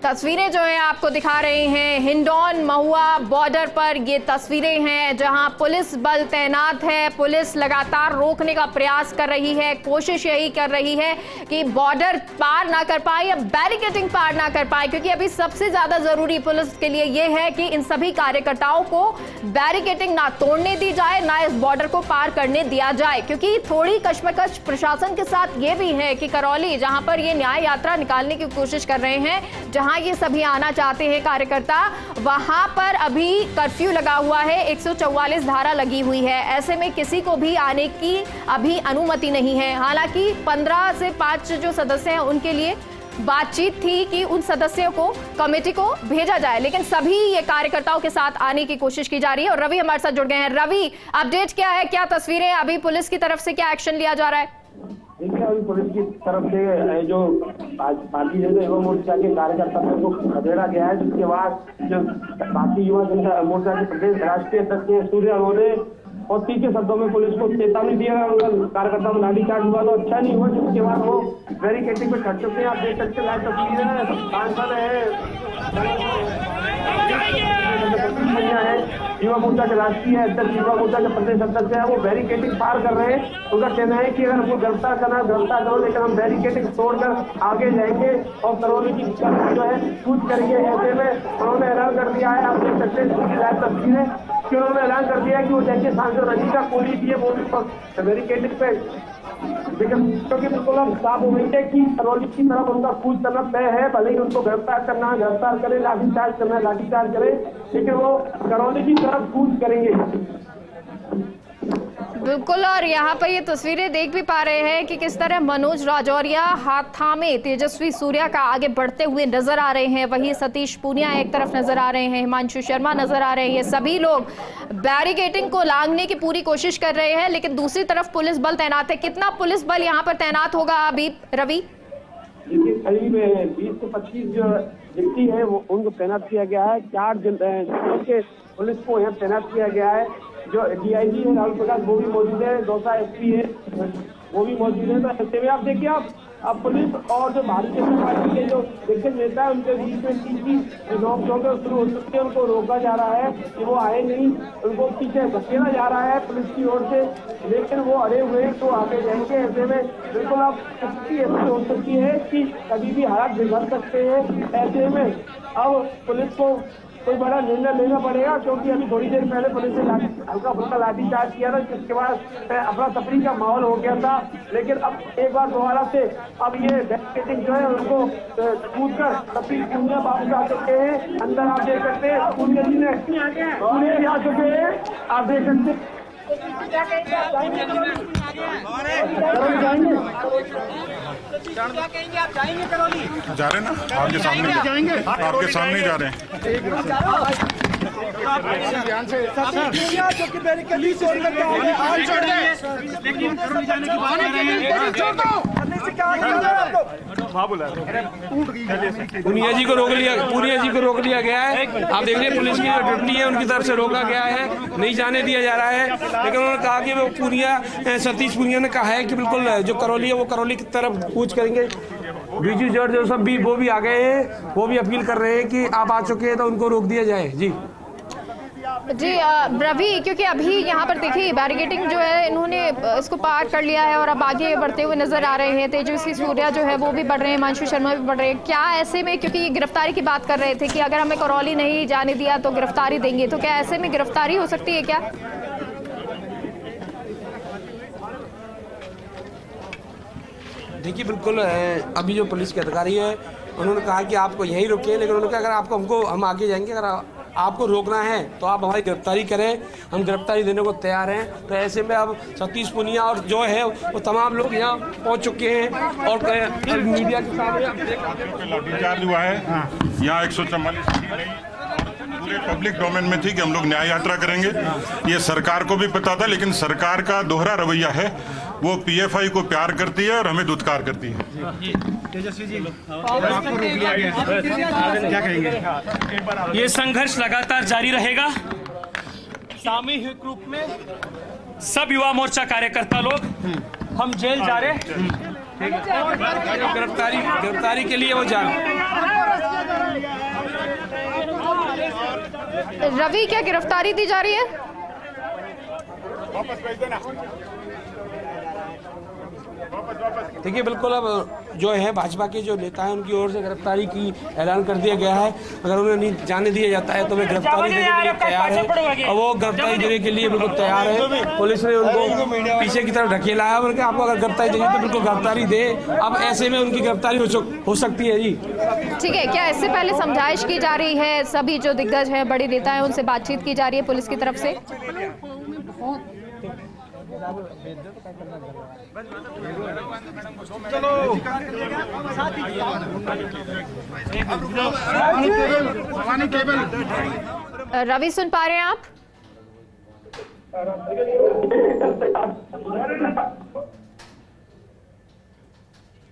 तस्वीरें जो है आपको दिखा रहे हैं। हिंडौन महुआ बॉर्डर पर ये तस्वीरें हैं, जहाँ पुलिस बल तैनात है। पुलिस लगातार रोकने का प्रयास कर रही है, कोशिश यही कर रही है कि बॉर्डर पार ना कर पाए या बैरिकेटिंग पार ना कर पाए, क्योंकि अभी सबसे ज़्यादा ज़रूरी पुलिस के लिए ये है कि इन सभी कार्यकर्ताओं को बैरिकेटिंग ना तोड़ने दी जाए, ना इस बॉर्डर को पार करने दिया जाए, क्योंकि थोड़ी कश्मकश प्रशासन के साथ ये भी है कि करौली, जहाँ पर ये न्याय यात्रा निकालने की कोशिश कर रहे हैं, जहाँ ये सभी आना चाहते हैं कार्यकर्ता, वहाँ पर अभी कर्फ्यू लगा हुआ है 144 धारा लगी हुई है। ऐसे में किसी को भी आने की अभी अनुमति नहीं है। हालाँकि 15 से 5 जो सदस्य हैं, उनके लिए बातचीत थी कि उन सदस्यों को कमेटी को भेजा जाए, लेकिन सभी ये कार्यकर्ताओं के साथ आने की कोशिश की जा रही है और रवि हमारे साथ जुड़ गए हैं। रवि, अपडेट क्या है? क्या तस्वीरें? अभी पुलिस की तरफ़ से क्या एक्शन लिया जा रहा है? देखिए अभी पुलिस की तरफ़ से जो भारतीय जनता युवा मोर्चा के कार्यकर्ता को खदेड़ा गया है जिसके बाद जो भारतीय युवा जनता मोर्चा के प्रदेश राष्ट्रीय अध्यक्ष हैं, सूर्य अरोड़े और तीखे शब्दों में पुलिस को चेतावनी दिया है उनका कार्यकर्ता में लाठीचार्ज हुआ तो अच्छा नहीं हुआ जिसके बाद वो बैरिकेटिंग पे खड़ चुके हैं। आप देख सकते लाइव तस्वीर सांसद है। युवा मोर्चा के राष्ट्रीय अध्यक्ष, युवा मोर्चा के प्रदेश अध्यक्ष है, वो बैरिकेटिंग पार कर रहे हैं। उनका कहना है कि अगर हमको गिरफ़्तार करना गिरफ़्तार करो, लेकिन हम बैरिकेटिंग तोड़कर आगे जाएँगे और करौली की जो है, कूद करेंगे। ऐसे में उन्होंने ऐलान कर दिया है आप देख सकते तस्वीर है। कि उन्होंने ऐलान कर दिया है कि वो जैसे सांसद रंजीता कोहली है वो भी बैरिकेटिंग पे लेकिन क्योंकि बिल्कुल अब साफ़ गई है की करौली की तरफ़ उनका कूच करना तय है, भले ही उनको गिरफ़्तार करना गिरफ़्तार करे, लाठीचार्ज करना लाठीचार्ज करें, लेकिन वो करौली की तरफ़ कूद करेंगे। बिल्कुल, और यहाँ पर ये तस्वीरें देख भी पा रहे हैं कि किस तरह मनोज राजौरिया हाथ थामे तेजस्वी सूर्या का आगे बढ़ते हुए नज़र आ रहे हैं। वहीं सतीश पूनिया एक तरफ़ नज़र आ रहे हैं, हिमांशु शर्मा नज़र आ रहे हैं। ये सभी लोग बैरिकेटिंग को लांगने की पूरी कोशिश कर रहे हैं, लेकिन दूसरी तरफ़ पुलिस बल तैनात है। कितना पुलिस बल यहाँ पर तैनात होगा अभी, रवि? करीब बीस से पच्चीस जो व्यक्ति है, वो उनको तैनात किया गया है। चार पुलिस को यहाँ तैनात किया गया है जो डीआईजी है, राहुल प्रकाश, वो भी मौजूद है, दौसा एसपी है, वो भी मौजूद है। तो ऐसे में आप देखिए, आप अब पुलिस और जो भारतीय जनता पार्टी के जो दिग्गज नेता है, उनके बीच में तीसरी नोक झोंक शुरू हो चुकी है, उनको रोका जा रहा है कि वो आए नहीं, उनको पीछे धकेला जा रहा है पुलिस की ओर से। लेकिन वो अड़े हुए तो आगे जाएँगे। ऐसे में बिल्कुल आप स्थिति ऐसी हो सकती है कि कभी भी हालात बिगड़ सकते हैं। ऐसे में अब पुलिस को कोई बड़ा निर्णय लेना पड़ेगा क्योंकि अभी थोड़ी देर पहले पुलिस ने लाठी हल्का फुल्का लाठीचार्ज किया था जिसके बाद अपना तफरी का माहौल हो गया था। लेकिन अब एक बार दोबारा से अब ये बैरिकेटिंग जो है उनको कूद कर तफरी पूर्णिया वापस आ चुके हैं। अंदर आप देख सकते हैं पूर्णिया जी ने पूर्णिया जी आ चुके हैं। आप देख सकते हैं। जाएँगे। जा रहे ना? आपके सामने जाएँगे आपके सामने ही जा रहे हैं। पुनिया जी को रोक लिया, पुनिया जी को रोक लिया गया है। आप देख रहे पुलिस की जो ड्यूटी है, उनकी तरफ़ से रोका गया है। नहीं जाने दिया जा रहा है। लेकिन उन्होंने कहा कि वो पुनिया सतीश पुनिया ने कहा है कि बिल्कुल जो करौली है, वो करौली की तरफ़ कूच करेंगे। बीजू जॉर्ज सब भी, वो भी आ गए हैं। वो भी अपील कर रहे हैं कि आप आ चुके हैं तो उनको रोक दिया जाए। जी। जी रवि, क्योंकि अभी यहाँ पर देखिए बैरिकेटिंग जो है, इन्होंने इसको पार कर लिया है और अब आगे बढ़ते हुए नज़र आ रहे हैं। तेजस्वी सूर्या जो है, वो भी बढ़ रहे हैं मांशु शर्मा भी बढ़ रहे हैं। क्या ऐसे में, क्योंकि गिरफ्तारी की बात कर रहे थे कि अगर हमें करौली नहीं जाने दिया तो गिरफ्तारी देंगे। तो क्या ऐसे में गिरफ्तारी हो सकती है क्या? देखिए, बिल्कुल अभी जो पुलिस के अधिकारी है, उन्होंने कहा कि आपको यहीं रुके लेकिन उन्होंने कहा, अगर आपको हमको, हम आगे जाएँगे, अगर आपको रोकना है तो आप हमारी गिरफ्तारी करें। हम गिरफ्तारी देने को तैयार हैं। तो ऐसे में अब सतीश पुनिया और जो है, वो तमाम लोग यहाँ पहुँच चुके हैं और मीडिया के सामने लाठीचार्ज हुआ है। यहाँ एक सौ चौवालीस पूरे पब्लिक डोमेन में थी कि हम लोग न्याय यात्रा करेंगे। ये सरकार को भी पता था, लेकिन सरकार का दोहरा रवैया है। वो पीएफआई को प्यार करती है और हमें दुत्कार करती है। ये संघर्ष लगातार जारी रहेगा। सामूहिक रूप में सब युवा मोर्चा कार्यकर्ता लोग हम जेल जा रहे गिरफ्तारी गिरफ्तारी के लिए वो जा रहे रवि क्या गिरफ्तारी दी जा रही है? देखिए बिल्कुल अब जो है भाजपा के जो नेता हैं उनकी ओर से गिरफ्तारी की ऐलान कर दिया गया है। अगर उन्हें नहीं जाने दिया जाता है तो वे गिरफ्तारी देने के लिए तैयार है। और वो गिरफ्तारी देने के लिए बिल्कुल तैयार है। पुलिस ने उनको पीछे की तरफ़ ढकेला है उनके आपको अगर गिरफ्तारी देंगे तो बिल्कुल गिरफ्तारी दे। अब ऐसे में उनकी गिरफ्तारी हो, हो सकती है जी। ठीक है क्या इससे पहले समझाइश की जा रही है? सभी जो दिग्गज हैं बड़े नेता हैं उनसे बातचीत की जा रही है पुलिस की तरफ़ से। अ, रवि सुन पा रहे हैं आप?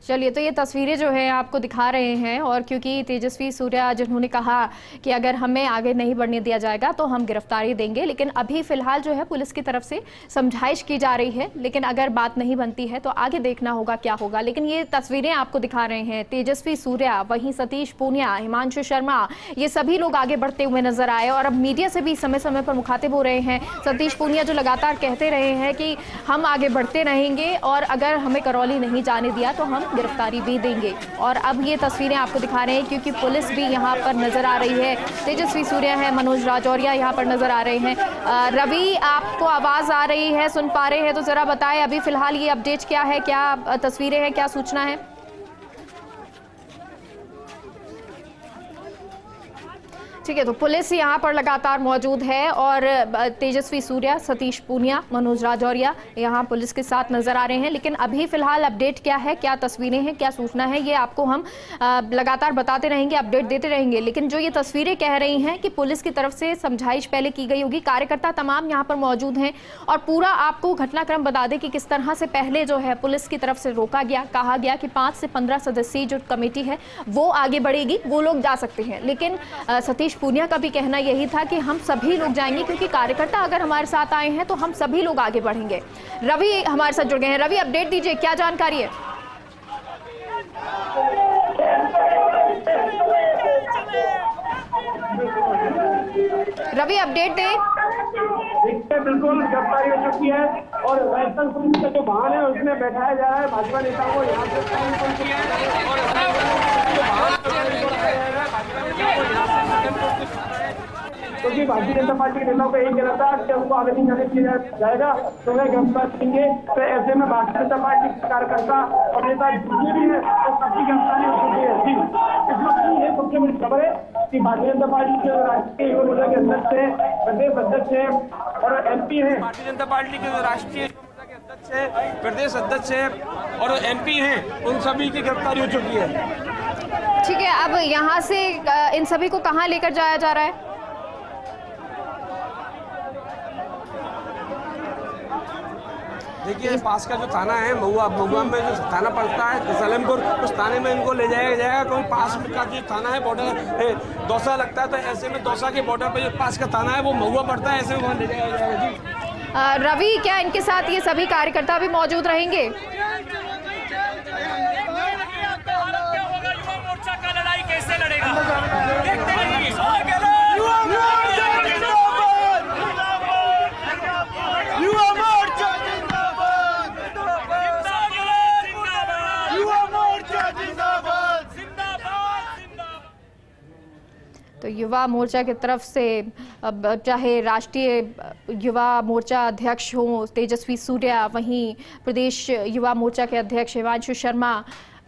चलिए तो ये तस्वीरें जो है आपको दिखा रहे हैं और क्योंकि तेजस्वी सूर्या जिन्होंने कहा कि अगर हमें आगे नहीं बढ़ने दिया जाएगा तो हम गिरफ्तारी देंगे। लेकिन अभी फ़िलहाल जो है पुलिस की तरफ़ से समझाइश की जा रही है। लेकिन अगर बात नहीं बनती है तो आगे देखना होगा, क्या होगा। लेकिन ये तस्वीरें आपको दिखा रहे हैं। तेजस्वी सूर्या, वहीं सतीश पूनिया, हिमांशु शर्मा, ये सभी लोग आगे बढ़ते हुए नज़र आए और अब मीडिया से भी समय समय पर मुखातिब हो रहे हैं। सतीश पूनिया जो लगातार कहते रहे हैं कि हम आगे बढ़ते रहेंगे और अगर हमें करौली नहीं जाने दिया तो हम गिरफ्तारी भी देंगे। और अब ये तस्वीरें आपको दिखा रहे हैं क्योंकि पुलिस भी यहाँ पर नज़र आ रही है। तेजस्वी सूर्या है, मनोज राजौरिया यहाँ पर नज़र आ रहे हैं। रवि, आपको आवाज़ आ रही है, सुन पा रहे हैं तो जरा बताएँ, अभी फ़िलहाल ये अपडेट क्या है? क्या तस्वीरें हैं, क्या सूचना है? ठीक है तो पुलिस यहाँ पर लगातार मौजूद है और तेजस्वी सूर्या, सतीश पूनिया, मनोज राजौरिया यहाँ पुलिस के साथ नज़र आ रहे हैं। लेकिन अभी फ़िलहाल अपडेट क्या है, क्या तस्वीरें हैं, क्या सूचना है, ये आपको हम लगातार बताते रहेंगे, अपडेट देते रहेंगे। लेकिन जो ये तस्वीरें कह रही हैं कि पुलिस की तरफ़ से समझाइश पहले की गई होगी, कार्यकर्ता तमाम यहाँ पर मौजूद हैं और पूरा आपको घटनाक्रम बता दें कि किस तरह से पहले जो है पुलिस की तरफ़ से रोका गया, कहा गया कि पाँच से पंद्रह सदस्यीय जो कमेटी है वो आगे बढ़ेगी, वो लोग जा सकते हैं। लेकिन सतीश पूनिया का भी कहना यही था कि हम सभी लोग जाएँगे क्योंकि कार्यकर्ता अगर हमारे साथ आए हैं तो हम सभी लोग आगे बढ़ेंगे। रवि हमारे साथ जुड़ गए हैं। रवि अपडेट दीजिए क्या जानकारी है? रवि अपडेट दे। बिल्कुल गिरफ्तारी हो चुकी है और राजस्थान पुलिस का जो वाहन है उसमें बैठाया जा रहा है। भाजपा नेताओं को यहाँ से क्योंकि भारतीय जनता पार्टी के नेताओं का यही कहना था कि उनको आगे नहीं जाने दिया जाएगा। तो वे गिरफ़्तार करेंगे तो ऐसे में भारतीय जनता पार्टी के कार्यकर्ता और नेता जितने भी है तो सबकी गिरफ्तारी हो चुकी है इस वक्त ये सबसे बड़ी खबर है कि भारतीय जनता पार्टी के राष्ट्रीय युवा मोर्चा के अध्यक्ष है, प्रदेश अध्यक्ष है और एमपी है। भारतीय जनता पार्टी के राष्ट्रीय अध्यक्ष है प्रदेश अध्यक्ष है और एमपी हैं उन सभी की गिरफ्तारी हो चुकी है। ठीक है अब यहाँ से इन सभी को कहाँ लेकर जाया जा रहा है? देखिए पास का जो थाना है महुआ महुआ में जो थाना पड़ता है सलेमपुर उस थाने में इनको ले जाया जाएगा क्योंकि पास का जो थाना है बॉर्डर दौसा लगता है तो ऐसे में दौसा के बॉर्डर पे जो पास का थाना है वो महुआ पड़ता है ऐसे में वहाँ ले जाया जाएगा। जी। रवि क्या इनके साथ ये सभी कार्यकर्ता भी मौजूद रहेंगे? का लड़ाई कैसे लड़ेगा युवा मोर्चा की तरफ़ से चाहे राष्ट्रीय युवा मोर्चा अध्यक्ष हों, तेजस्वी सूर्या, वहीं प्रदेश युवा मोर्चा के अध्यक्ष हिमांशु शर्मा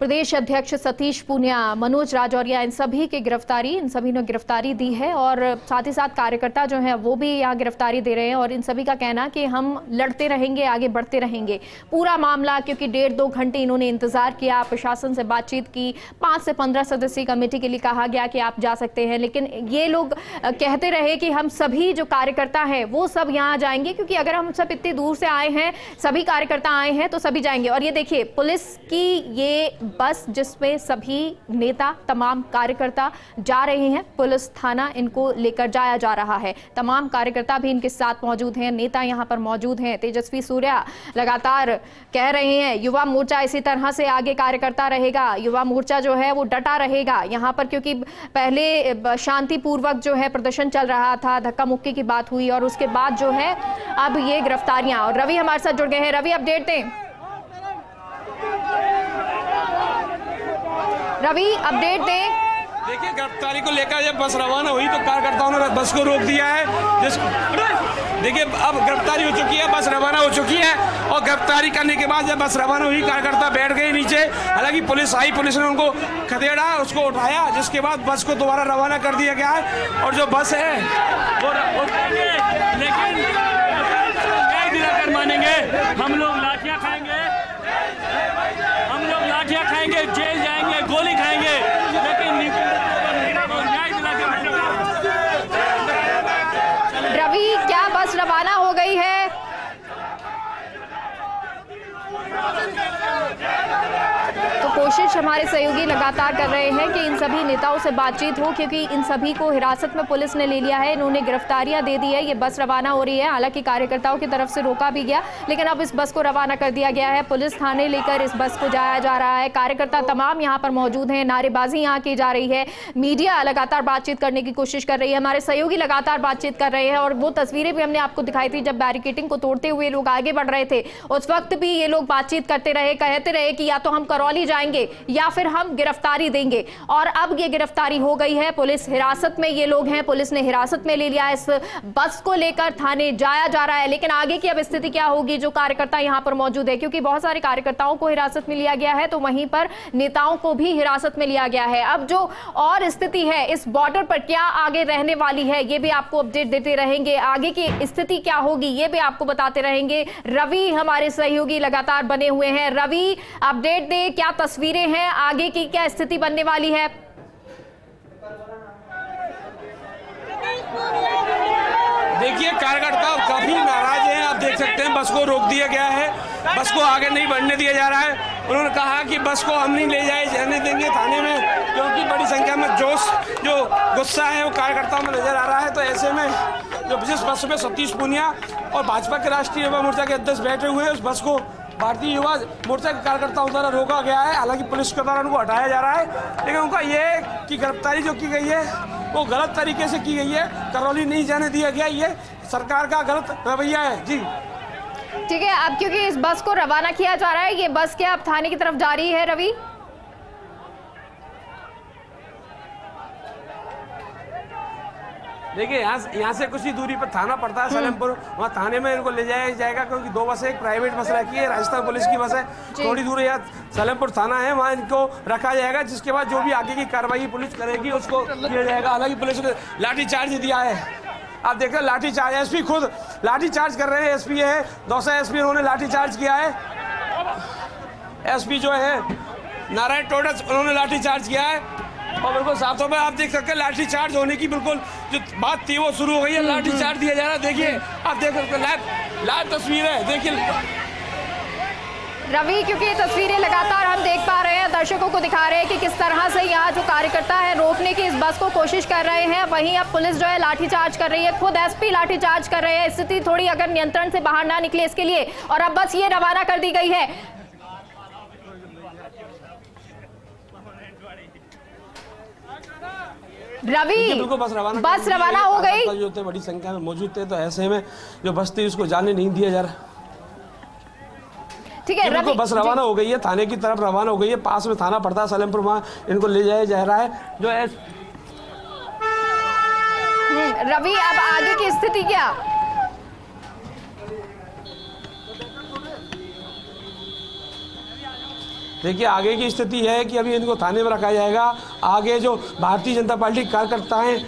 प्रदेश अध्यक्ष सतीश पुनिया, मनोज राजौरिया, इन सभी की गिरफ्तारी, इन सभी ने गिरफ्तारी दी है और साथ ही साथ कार्यकर्ता जो हैं वो भी यहाँ गिरफ्तारी दे रहे हैं और इन सभी का कहना कि हम लड़ते रहेंगे, आगे बढ़ते रहेंगे। पूरा मामला, क्योंकि डेढ़ दो घंटे इन्होंने इंतज़ार किया, प्रशासन से बातचीत की, पाँच से पंद्रह सदस्यीय कमेटी के लिए कहा गया कि आप जा सकते हैं, लेकिन ये लोग कहते रहे कि हम सभी जो कार्यकर्ता हैं, वो सब यहाँ जाएँगे, क्योंकि अगर हम सब इतनी दूर से आए हैं, सभी कार्यकर्ता आए हैं तो सभी जाएँगे। और ये देखिए, पुलिस की ये बस, जिसमें सभी नेता, तमाम कार्यकर्ता जा रहे हैं। पुलिस, थाना इनको लेकर जाया जा रहा है। तमाम कार्यकर्ता भी इनके साथ मौजूद हैं। नेता यहाँ पर मौजूद हैं। तेजस्वी सूर्या लगातार कह रहे हैं, युवा मोर्चा इसी तरह से आगे कार्यकर्ता रहेगा। युवा मोर्चा जो है वो डटा रहेगा यहाँ पर क्योंकि पहले शांतिपूर्वक जो है प्रदर्शन चल रहा था। धक्का मुक्की की बात हुई और उसके बाद जो है अब ये गिरफ्तारियाँ। और रवि हमारे साथ जुड़ गए हैं। रवि, अपडेट दें। रवि अपडेट दें। देखिए, गिरफ्तारी को लेकर जब बस रवाना हुई तो कार्यकर्ताओं ने बस को रोक दिया है देखिए, अब गिरफ्तारी हो चुकी है, बस रवाना हो चुकी है, और गिरफ्तारी करने के बाद जब बस रवाना हुई कार्यकर्ता बैठ गए नीचे। हालाँकि पुलिस आई, पुलिस ने उनको खदेड़ा, उसको उठाया, जिसके बाद बस को दोबारा रवाना कर दिया गया है, और जो बस है, वो लेकिन मानेंगे। हम लोग लाठियाँ खाएँगे। लोग खाएँगे जेल जाएँगे गोली खाएँगे लेकिन रवि क्या बस रवाना हो गई है तो कोशिश हमारे सहयोगी लगातार कर रहे हैं कि इन सभी नेताओं से बातचीत हो, क्योंकि इन सभी को हिरासत में पुलिस ने ले लिया है। इन्होंने गिरफ्तारियाँ दे दी है। ये बस रवाना हो रही है। हालाँकि कार्यकर्ताओं की तरफ़ से रोका भी गया, लेकिन अब इस बस को रवाना कर दिया गया है। पुलिस थाने लेकर इस बस को जाया जा रहा है। कार्यकर्ता तमाम यहाँ पर मौजूद हैं। नारेबाजी यहाँ की जा रही है। मीडिया लगातार बातचीत करने की कोशिश कर रही है। हमारे सहयोगी लगातार बातचीत कर रहे हैं और वो तस्वीरें भी हमने आपको दिखाई थी जब बैरिकेटिंग को तोड़ते हुए लोग आगे बढ़ रहे थे। उस वक्त भी ये लोग बातचीत करते रहे, कहते रहे कि या तो हम करौली जाएँगे जाएँगे या फिर हम गिरफ्तारी देंगे। और अब ये गिरफ्तारी हो गई है। पुलिस हिरासत में ये लोग हैं। पुलिस ने हिरासत में ले लिया। इस बस को लेकर थाने जाया जा रहा है। लेकिन आगे की अब स्थिति क्या होगी? जो कार्यकर्ता यहाँ पर मौजूद है, क्योंकि बहुत सारे कार्यकर्ताओं को हिरासत में लिया गया है तो वहीं पर नेताओं को भी हिरासत में लिया गया है। अब जो और स्थिति है, इस बॉर्डर पर क्या आगे रहने वाली है, ये भी आपको अपडेट देते रहेंगे। आगे की स्थिति क्या होगी, ये भी आपको बताते रहेंगे। रवि हमारे सहयोगी लगातार बने हुए हैं। रवि, अपडेट दे, क्या तस्वीरें हैं, आगे की क्या स्थिति बनने वाली है? देखिए, कार्यकर्ता काफ़ी नाराज़ हैं, आप देख सकते हैं, बस को रोक दिया गया है, बस को आगे नहीं बढ़ने दिया जा रहा है। उन्होंने कहा कि बस को हम नहीं ले जाए, जाने देंगे थाने में, क्योंकि बड़ी संख्या में जोश, जो गुस्सा है, वो कार्यकर्ताओं में नज़र आ रहा है। तो ऐसे में जो जिस बस में सतीश पुनिया और भाजपा के राष्ट्रीय युवा मोर्चा के अध्यक्ष बैठे हुए हैं, उस बस को भारतीय युवा मोर्चा के कार्यकर्ताओं द्वारा रोका गया है। हालाँकि पुलिस के द्वारा उनको हटाया जा रहा है। लेकिन उनका ये कि गिरफ्तारी जो की गई है, वो गलत तरीके से की गई है। करौली नहीं जाने दिया गया। ये सरकार का गलत रवैया है। जी। ठीक है, अब क्योंकि इस बस को रवाना किया जा रहा है, ये बस क्या अब थाने की तरफ़ जा रही है रवि? देखिए यहाँ यहाँ से कुछ ही दूरी पर थाना पड़ता है सलेमपुर। वहाँ थाने में इनको ले जाया जाएगा क्योंकि दो बसें एक प्राइवेट बस रखी है राजस्थान पुलिस की बस है। थोड़ी दूर यहाँ सलेमपुर थाना है वहाँ इनको रखा जाएगा जिसके बाद जो भी आगे की कार्रवाई पुलिस करेगी उसको किया जाएगा। हालाँकि पुलिस ने लाठी चार्ज दिया है। आप देख रहे लाठी चार्ज एसपी खुद लाठी चार्ज कर रहे हैं। एसपी है दौसा एसपी उन्होंने लाठी चार्ज किया है। एसपी जो है नारायण टोडस उन्होंने लाठी चार्ज किया है। और बिल्कुल साथों में आप देख सकते हैं लाठी चार्ज होने की बिल्कुल जो बात थी वो शुरू हो गई है। लाठी चार्ज दिया जा रहा है। देखिए आप देख सकते हैं लाइव लाइव तस्वीर है। देखिए। रवि क्योंकि ये तस्वीरें लगातार हम देख पा रहे हैं दर्शकों को दिखा रहे हैं कि किस तरह से यहाँ जो कार्यकर्ता है रोकने की इस बस को कोशिश कर रहे हैं। वहीं अब पुलिस जो है लाठीचार्ज कर रही है खुद एसपी लाठीचार्ज कर रहे हैं। स्थिति थोड़ी अगर नियंत्रण से बाहर ना निकले इसके लिए। और अब बस ये रवाना कर दी गई है। रवि बिल्कुल बस रवाना बस रवाना हो गई। जो थे बड़ी संख्या में मौजूद थे तो ऐसे में जो बस थी उसको जाने नहीं दिया जा रहा। ठीक है रवि बस रवाना हो गई है थाने की तरफ़ रवाना हो गई है पास में थाना पड़ता है सलेमपुर वहाँ इनको ले जाया जा रहा है। जो एस हम्म, रवि अब आगे की स्थिति क्या? देखिए आगे की स्थिति है कि अभी इनको थाने में रखा जाएगा। आगे जो भारतीय जनता पार्टी कार्यकर्ता हैं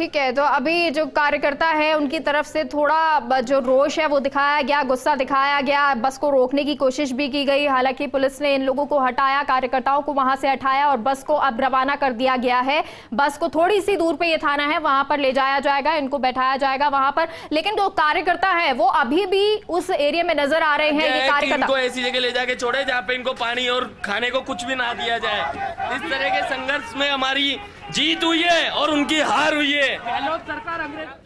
ठीक है तो अभी जो कार्यकर्ता है उनकी तरफ़ से थोड़ा जो रोष है वो दिखाया गया गुस्सा दिखाया गया। बस को रोकने की कोशिश भी की गई। हालाँकि पुलिस ने इन लोगों को हटाया कार्यकर्ताओं को वहाँ से हटाया और बस को अब रवाना कर दिया गया है। बस को थोड़ी सी दूर पे ये थाना है वहाँ पर ले जाया जाएगा इनको बैठाया जाएगा वहाँ पर। लेकिन जो कार्यकर्ता है वो अभी भी उस एरिया में नज़र आ रहे हैं ये कार्यकर्ता। ऐसी जगह ले जाके छोड़े जहाँ पे इनको पानी और खाने को कुछ भी ना दिया जाए। इस तरह के संघर्ष में हमारी जीत हुई है और उनकी हार हुई है। सरकार अंग्रेज़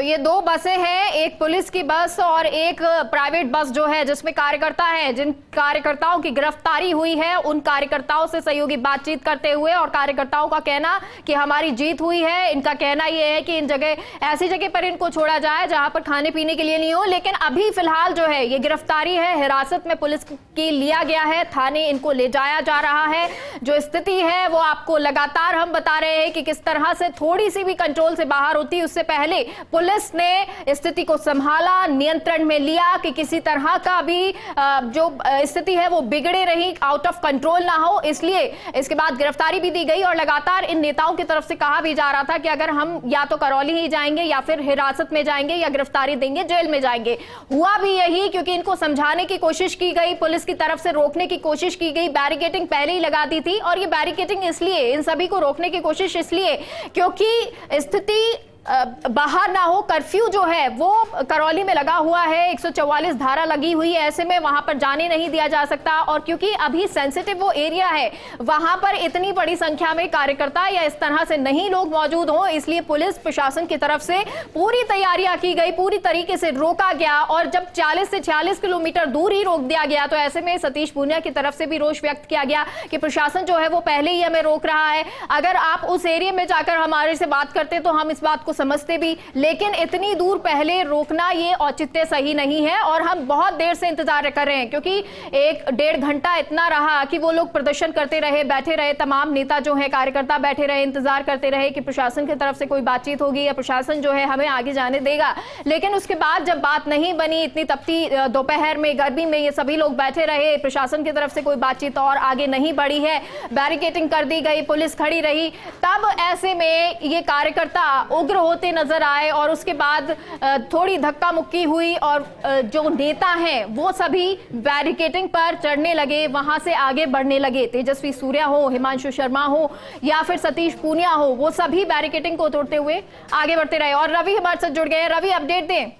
तो ये दो बसें हैं, एक पुलिस की बस और एक प्राइवेट बस जो है, जिसमें कार्यकर्ता हैं, जिन कार्यकर्ताओं की गिरफ्तारी हुई है, उन कार्यकर्ताओं से सहयोगी बातचीत करते हुए और कार्यकर्ताओं का कहना कि हमारी जीत हुई है। इनका कहना यह है कि इन जगह, ऐसी जगह पर इनको छोड़ा जाए जहाँ पर खाने पीने के लिए नहीं हो, लेकिन अभी फ़िलहाल जो है, ये गिरफ्तारी है। हिरासत में पुलिस की लिया गया है, थाने इनको ले जाया जा रहा है। जो स्थिति है, वो आपको लगातार हम बता रहे हैं कि किस तरह से थोड़ी सी भी कंट्रोल से बाहर होती, उससे पहले पुलिस ने स्थिति को संभाला, नियंत्रण में लिया कि किसी तरह का भी जो स्थिति है वो बिगड़े रही आउट ऑफ़ कंट्रोल ना हो, इसलिए इसके बाद गिरफ्तारी भी दी गई और लगातार इन नेताओं की तरफ़ से कहा भी जा रहा था कि अगर हम या तो करौली ही जाएँगे या फिर हिरासत में जाएँगे या गिरफ्तारी देंगे, जेल में जाएँगे। हुआ भी यही क्योंकि इनको समझाने की कोशिश की गई, पुलिस की तरफ़ से रोकने की कोशिश की गई बैरिकेटिंग पहले ही लगा दी थी और ये बैरिकेटिंग इसलिए, इन सभी को रोकने की कोशिश इसलिए क्योंकि स्थिति बाहर ना हो कर्फ्यू जो है, वो करौली में लगा हुआ है 144 धारा लगी हुई है, ऐसे में वहाँ पर जाने नहीं दिया जा सकता और क्योंकि अभी सेंसिटिव वो एरिया है, वहाँ पर इतनी बड़ी संख्या में कार्यकर्ता या इस तरह से नहीं लोग मौजूद हों, इसलिए पुलिस प्रशासन की तरफ़ से पूरी तैयारियाँ की गई, पूरी तरीके से रोका गया और जब 40 से 46 किलोमीटर दूर ही रोक दिया गया तो ऐसे में सतीश पूनिया की तरफ़ से भी रोष व्यक्त किया गया कि प्रशासन जो है, वो पहले ही हमें रोक रहा है। अगर आप उस एरिया में जाकर हमारे से बात करते तो हम इस बात को समझते भी, लेकिन इतनी दूर पहले रोकना ये औचित्य सही नहीं है और हम बहुत देर से इंतज़ार कर रहे हैं, क्योंकि एक डेढ़ घंटा इतना रहा कि वो लोग प्रदर्शन करते रहे, बैठे रहे, तमाम नेता जो है, कार्यकर्ता बैठे रहे, इंतज़ार करते रहे कि प्रशासन की तरफ़ से कोई बातचीत होगी या प्रशासन जो है हमें आगे जाने देगा। लेकिन उसके बाद जब बात नहीं बनी, इतनी तपती दोपहर में, गर्मी में ये सभी लोग बैठे रहे, प्रशासन की तरफ़ से कोई बातचीत और आगे नहीं बढ़ी है बैरिकेटिंग कर दी गई, पुलिस खड़ी रही, तब ऐसे में ये कार्यकर्ता उग्र होते नज़र आए और उसके बाद थोड़ी धक्का मुक्की हुई और जो नेता हैं, वो सभी बैरिकेटिंग पर चढ़ने लगे, वहाँ से आगे बढ़ने लगे। तेजस्वी सूर्या हो, हिमांशु शर्मा हो, या फिर सतीश पूनिया हो, वो सभी बैरिकेटिंग को तोड़ते हुए आगे बढ़ते रहे। और रवि हमारे साथ जुड़ गए रवि, अपडेट दें।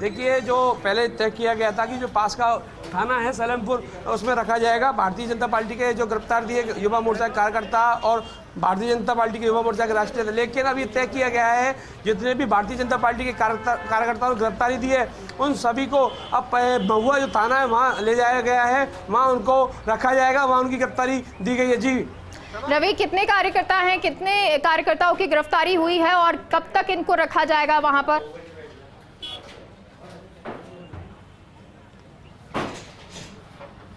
देखिए, जो पहले तय किया गया था कि जो पास का थाना है सलेमपुर, उसमें रखा जाएगा। भारतीय जनता पार्टी के जो गिरफ़्तार दिए युवा मोर्चा कार्यकर्ता और भारतीय जनता पार्टी के युवा मोर्चा के राष्ट्रीय। लेकिन अब ये तय किया गया है, जितने भी भारतीय जनता पार्टी के कार्यकर्ता, कार्यकर्ताओं को गिरफ्तारी दी है, उन सभी को अब महुआ जो थाना है, वहाँ ले जाया गया है। वहाँ उनको रखा जाएगा, वहाँ उनकी गिरफ्तारी दी गई है। जी। रवि, कितने कार्यकर्ता हैं? कितने कार्यकर्ताओं की गिरफ्तारी हुई है और कब तक इनको रखा जाएगा वहाँ पर?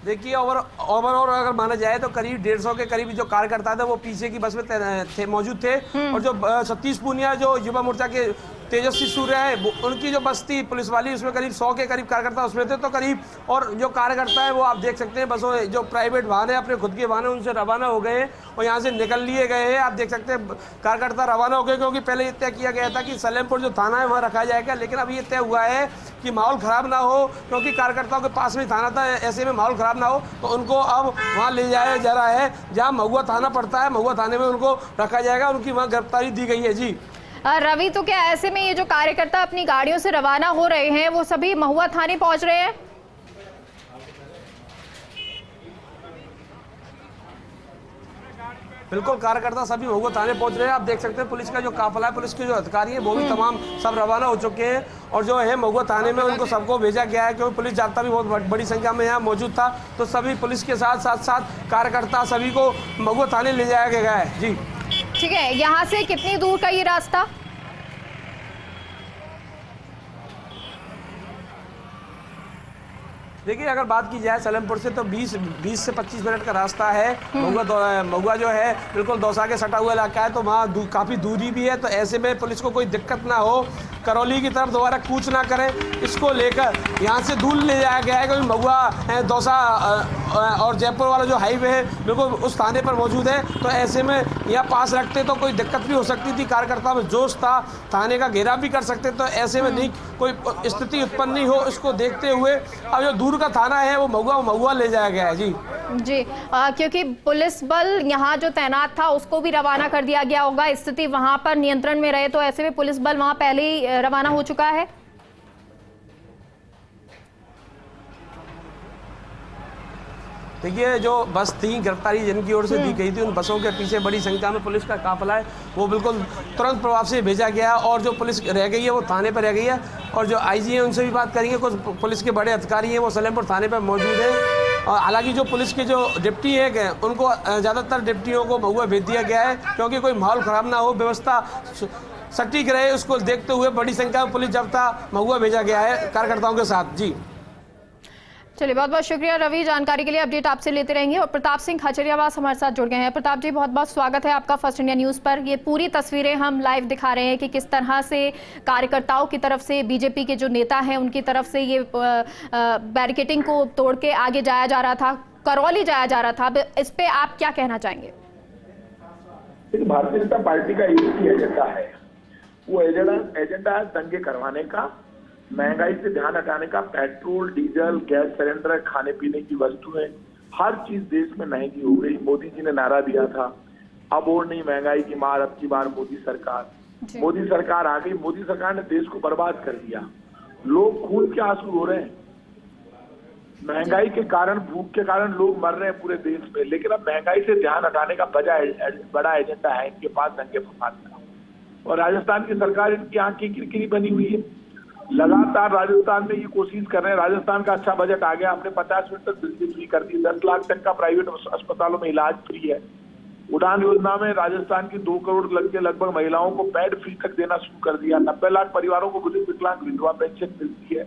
देखिए ओवर ओवरऑल अगर माना जाए तो करीब डेढ़ सौ के करीब जो कार्यकर्ता थे वो पीछे की बस में तैना- थे मौजूद थे। और जो सतीश पूनिया जो युवा मोर्चा के तेजस्वी सूर्य है उनकी जो बस थी पुलिस वाली, उसमें करीब सौ के करीब कार्यकर्ता उसमें थे तो करीब, और जो कार्यकर्ता है वो आप देख सकते हैं, बसों जो प्राइवेट वाहन है, अपने खुद के वाहन है, उनसे रवाना हो गए हैं, और यहाँ से निकल लिए गए हैं। आप देख सकते हैं, कार्यकर्ता रवाना हो गए, क्योंकि पहले ये तय किया गया था कि सलेमपुर जो थाना है, वहाँ रखा जाएगा, लेकिन अब ये तय हुआ है कि माहौल खराब ना हो, क्योंकि कार्यकर्ताओं के पास में थाना था, ऐसे में माहौल खराब ना हो तो उनको अब वहाँ ले जाया जा रहा है, जहाँ महुआ थाना पड़ता है, महुआ थाने में उनको रखा जाएगा, उनकी वहाँ गिरफ्तारी दी गई है। जी। रवि तो क्या ऐसे में ये जो कार्यकर्ता अपनी गाड़ियों से रवाना हो रहे हैं वो सभी महुआ थाने पहुँच रहे हैं? बिल्कुल कार्यकर्ता सभी महुआ थाने पहुँच रहे हैं। आप देख सकते हैं पुलिस का जो काफिला है पुलिस के जो अधिकारी है वो भी तमाम सब रवाना हो चुके हैं। और जो है महुआ थाने में उनको सबको भेजा गया है क्योंकि पुलिस जाता भी बहुत बड़ी संख्या में यहाँ मौजूद था। तो सभी पुलिस के साथ साथ साथ कार्यकर्ता सभी को महुआ थाने ले जाया गया है। जी। ठीक है यहाँ से कितनी दूर का ये रास्ता? देखिए अगर बात की जाए सलेमपुर से तो 20 20 से 25 मिनट का रास्ता है। महुआ महुआ जो है बिल्कुल दौसा के सटा हुआ इलाका है तो वहाँ दू, काफ़ी दूरी भी है तो ऐसे में पुलिस को कोई दिक्कत ना हो। करौली की तरफ़ दोबारा कूच ना करें। इसको लेकर यहाँ से दूर ले जाया गया है क्योंकि महुआ दौसा और जयपुर वाला जो हाईवे है बिल्कुल उस थाने पर मौजूद है। तो ऐसे में यहाँ पास रखते तो कोई दिक्कत भी हो सकती थी। कार्यकर्ता में जोश था थाने का घेरा भी कर सकते तो ऐसे में नहीं कोई स्थिति उत्पन्न नहीं हो। इसको देखते हुए अब जो दूर का थाना है वो महुआ महुआ ले जाया गया है जी। जी आ, क्योंकि पुलिस बल यहाँ जो तैनात था उसको भी रवाना कर दिया गया होगा। स्थिति वहाँ पर नियंत्रण में रहे तो ऐसे में पुलिस बल वहाँ पहले ही रवाना हो चुका है। देखिए जो बस थी गिरफ्तारी जिनकी ओर से दी गई थी उन बसों के पीछे बड़ी संख्या में पुलिस का काफिला है वो बिल्कुल तुरंत प्रभाव से भेजा गया और जो पुलिस रह गई है वो थाने पर रह गई है और जो आईजी है उनसे भी बात करेंगे। कुछ पुलिस के बड़े अधिकारी हैं वो सलेमपुर थाने पर मौजूद हैं। और हालाँकि जो पुलिस के जो डिप्टी है उनको ज़्यादातर डिप्टियों को महुआ भेज दिया गया है क्योंकि कोई माहौल ख़राब ना हो व्यवस्था सटीक रहे उसको देखते हुए बड़ी संख्या में पुलिस जब्ता महुआ भेजा गया है कार्यकर्ताओं के साथ। जी। चलिए, बहुत बहुत शुक्रिया रवि। जानकारी के लिए अपडेट आपसे लेते रहेंगे और प्रताप सिंह खचरियावास हमारे साथ जुड़ गए हैं। प्रताप जी, बहुत बहुत स्वागत है आपका फ़र्स्ट इंडिया न्यूज़ पर। ये पूरी तस्वीरें हम लाइव दिखा रहे हैं कि किस तरह से कार्यकर्ताओं की तरफ़ से, बीजेपी के जो नेता हैं, उनकी तरफ़ से ये बैरिकेटिंग को तोड़ के आगे जाया जा रहा था, करौली जाया जा रहा था। अब इस पे आप क्या कहना चाहेंगे? भारतीय जनता पार्टी का एक ही एजेंडा है। वो एजेंडा एजेंडा दंगे करवाने का महँगाई से ध्यान हटाने का पेट्रोल डीजल गैस सिलेंडर खाने पीने की वस्तुएँ हर चीज़ देश में महँगी हो गई। मोदी जी ने नारा दिया था। अब और नहीं महँगाई की मार अब की बार मोदी सरकार। मोदी सरकार आ गई। मोदी सरकार ने देश को बर्बाद कर दिया। लोग खून के आँसू हो रहे हैं। महँगाई के कारण भूख के कारण लोग मर रहे हैं पूरे देश में। लेकिन अब महँगाई से ध्यान हटाने का बजा बड़ा एजेंडा है। इनके पास दंगे फसाद का। और राजस्थान की सरकार इनकी आँख किरकिरी बनी हुई है। लगातार राजस्थान में ये कोशिश कर रहे हैं। राजस्थान का अच्छा बजट आ गया। हमने पचास मिनट तक बिजली फ्री कर दी। दस लाख तक का प्राइवेट अस्पतालों में इलाज फ्री है। उड़ान योजना में राजस्थान की दो करोड़ लग के लगभग महिलाओं को बेड फ्री तक देना शुरू कर दिया। नब्बे लाख परिवारों को बुज़ुर्ग विकलांग विधवा पेंशन मिलती है।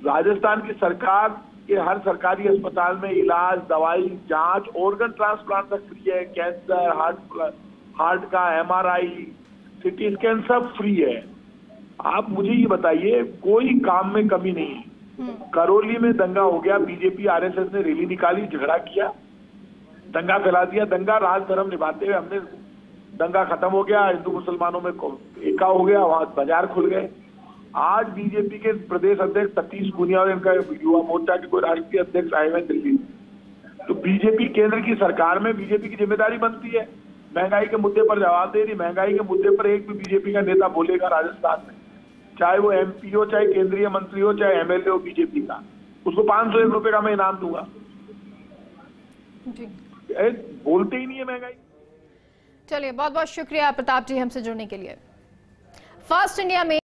राजस्थान की सरकार के हर सरकारी अस्पताल में इलाज, दवाई, जाँच ऑर्गन ट्रांसप्लांट तक फ्री है। कैंसर, हार्ट हार्ट का एमआरआई सिटी स्कैन सब फ्री है। आप मुझे ये बताइए कोई काम में कमी नहीं है। करौली में दंगा हो गया बीजेपी आरएसएस ने रैली निकाली झगड़ा किया दंगा फैला दिया दंगा राज धर्म निभाते हुए हमने दंगा खत्म हो गया हिंदू मुसलमानों में एका हो गया वहाँ बाज़ार खुल गए। आज बीजेपी के प्रदेश अध्यक्ष सतीश पुनिया और इनका युवा मोर्चा के कोई राष्ट्रीय अध्यक्ष आए हुए दिल्ली तो बीजेपी केंद्र की सरकार में बीजेपी की ज़िम्मेदारी बनती है। महँगाई के मुद्दे पर जवाब दे रही महँगाई के मुद्दे पर एक भी बीजेपी का नेता बोलेगा राजस्थान में। चाहे वो एमपी हो चाहे केंद्रीय मंत्री हो चाहे एमएलए हो बीजेपी का। उसको पाँच सौ एक रुपए का मैं इनाम दूँगा। जी। बोलते ही नहीं है महँगाई। चलिए बहुत बहुत शुक्रिया प्रताप जी हमसे जुड़ने के लिए। फ़र्स्ट इंडिया में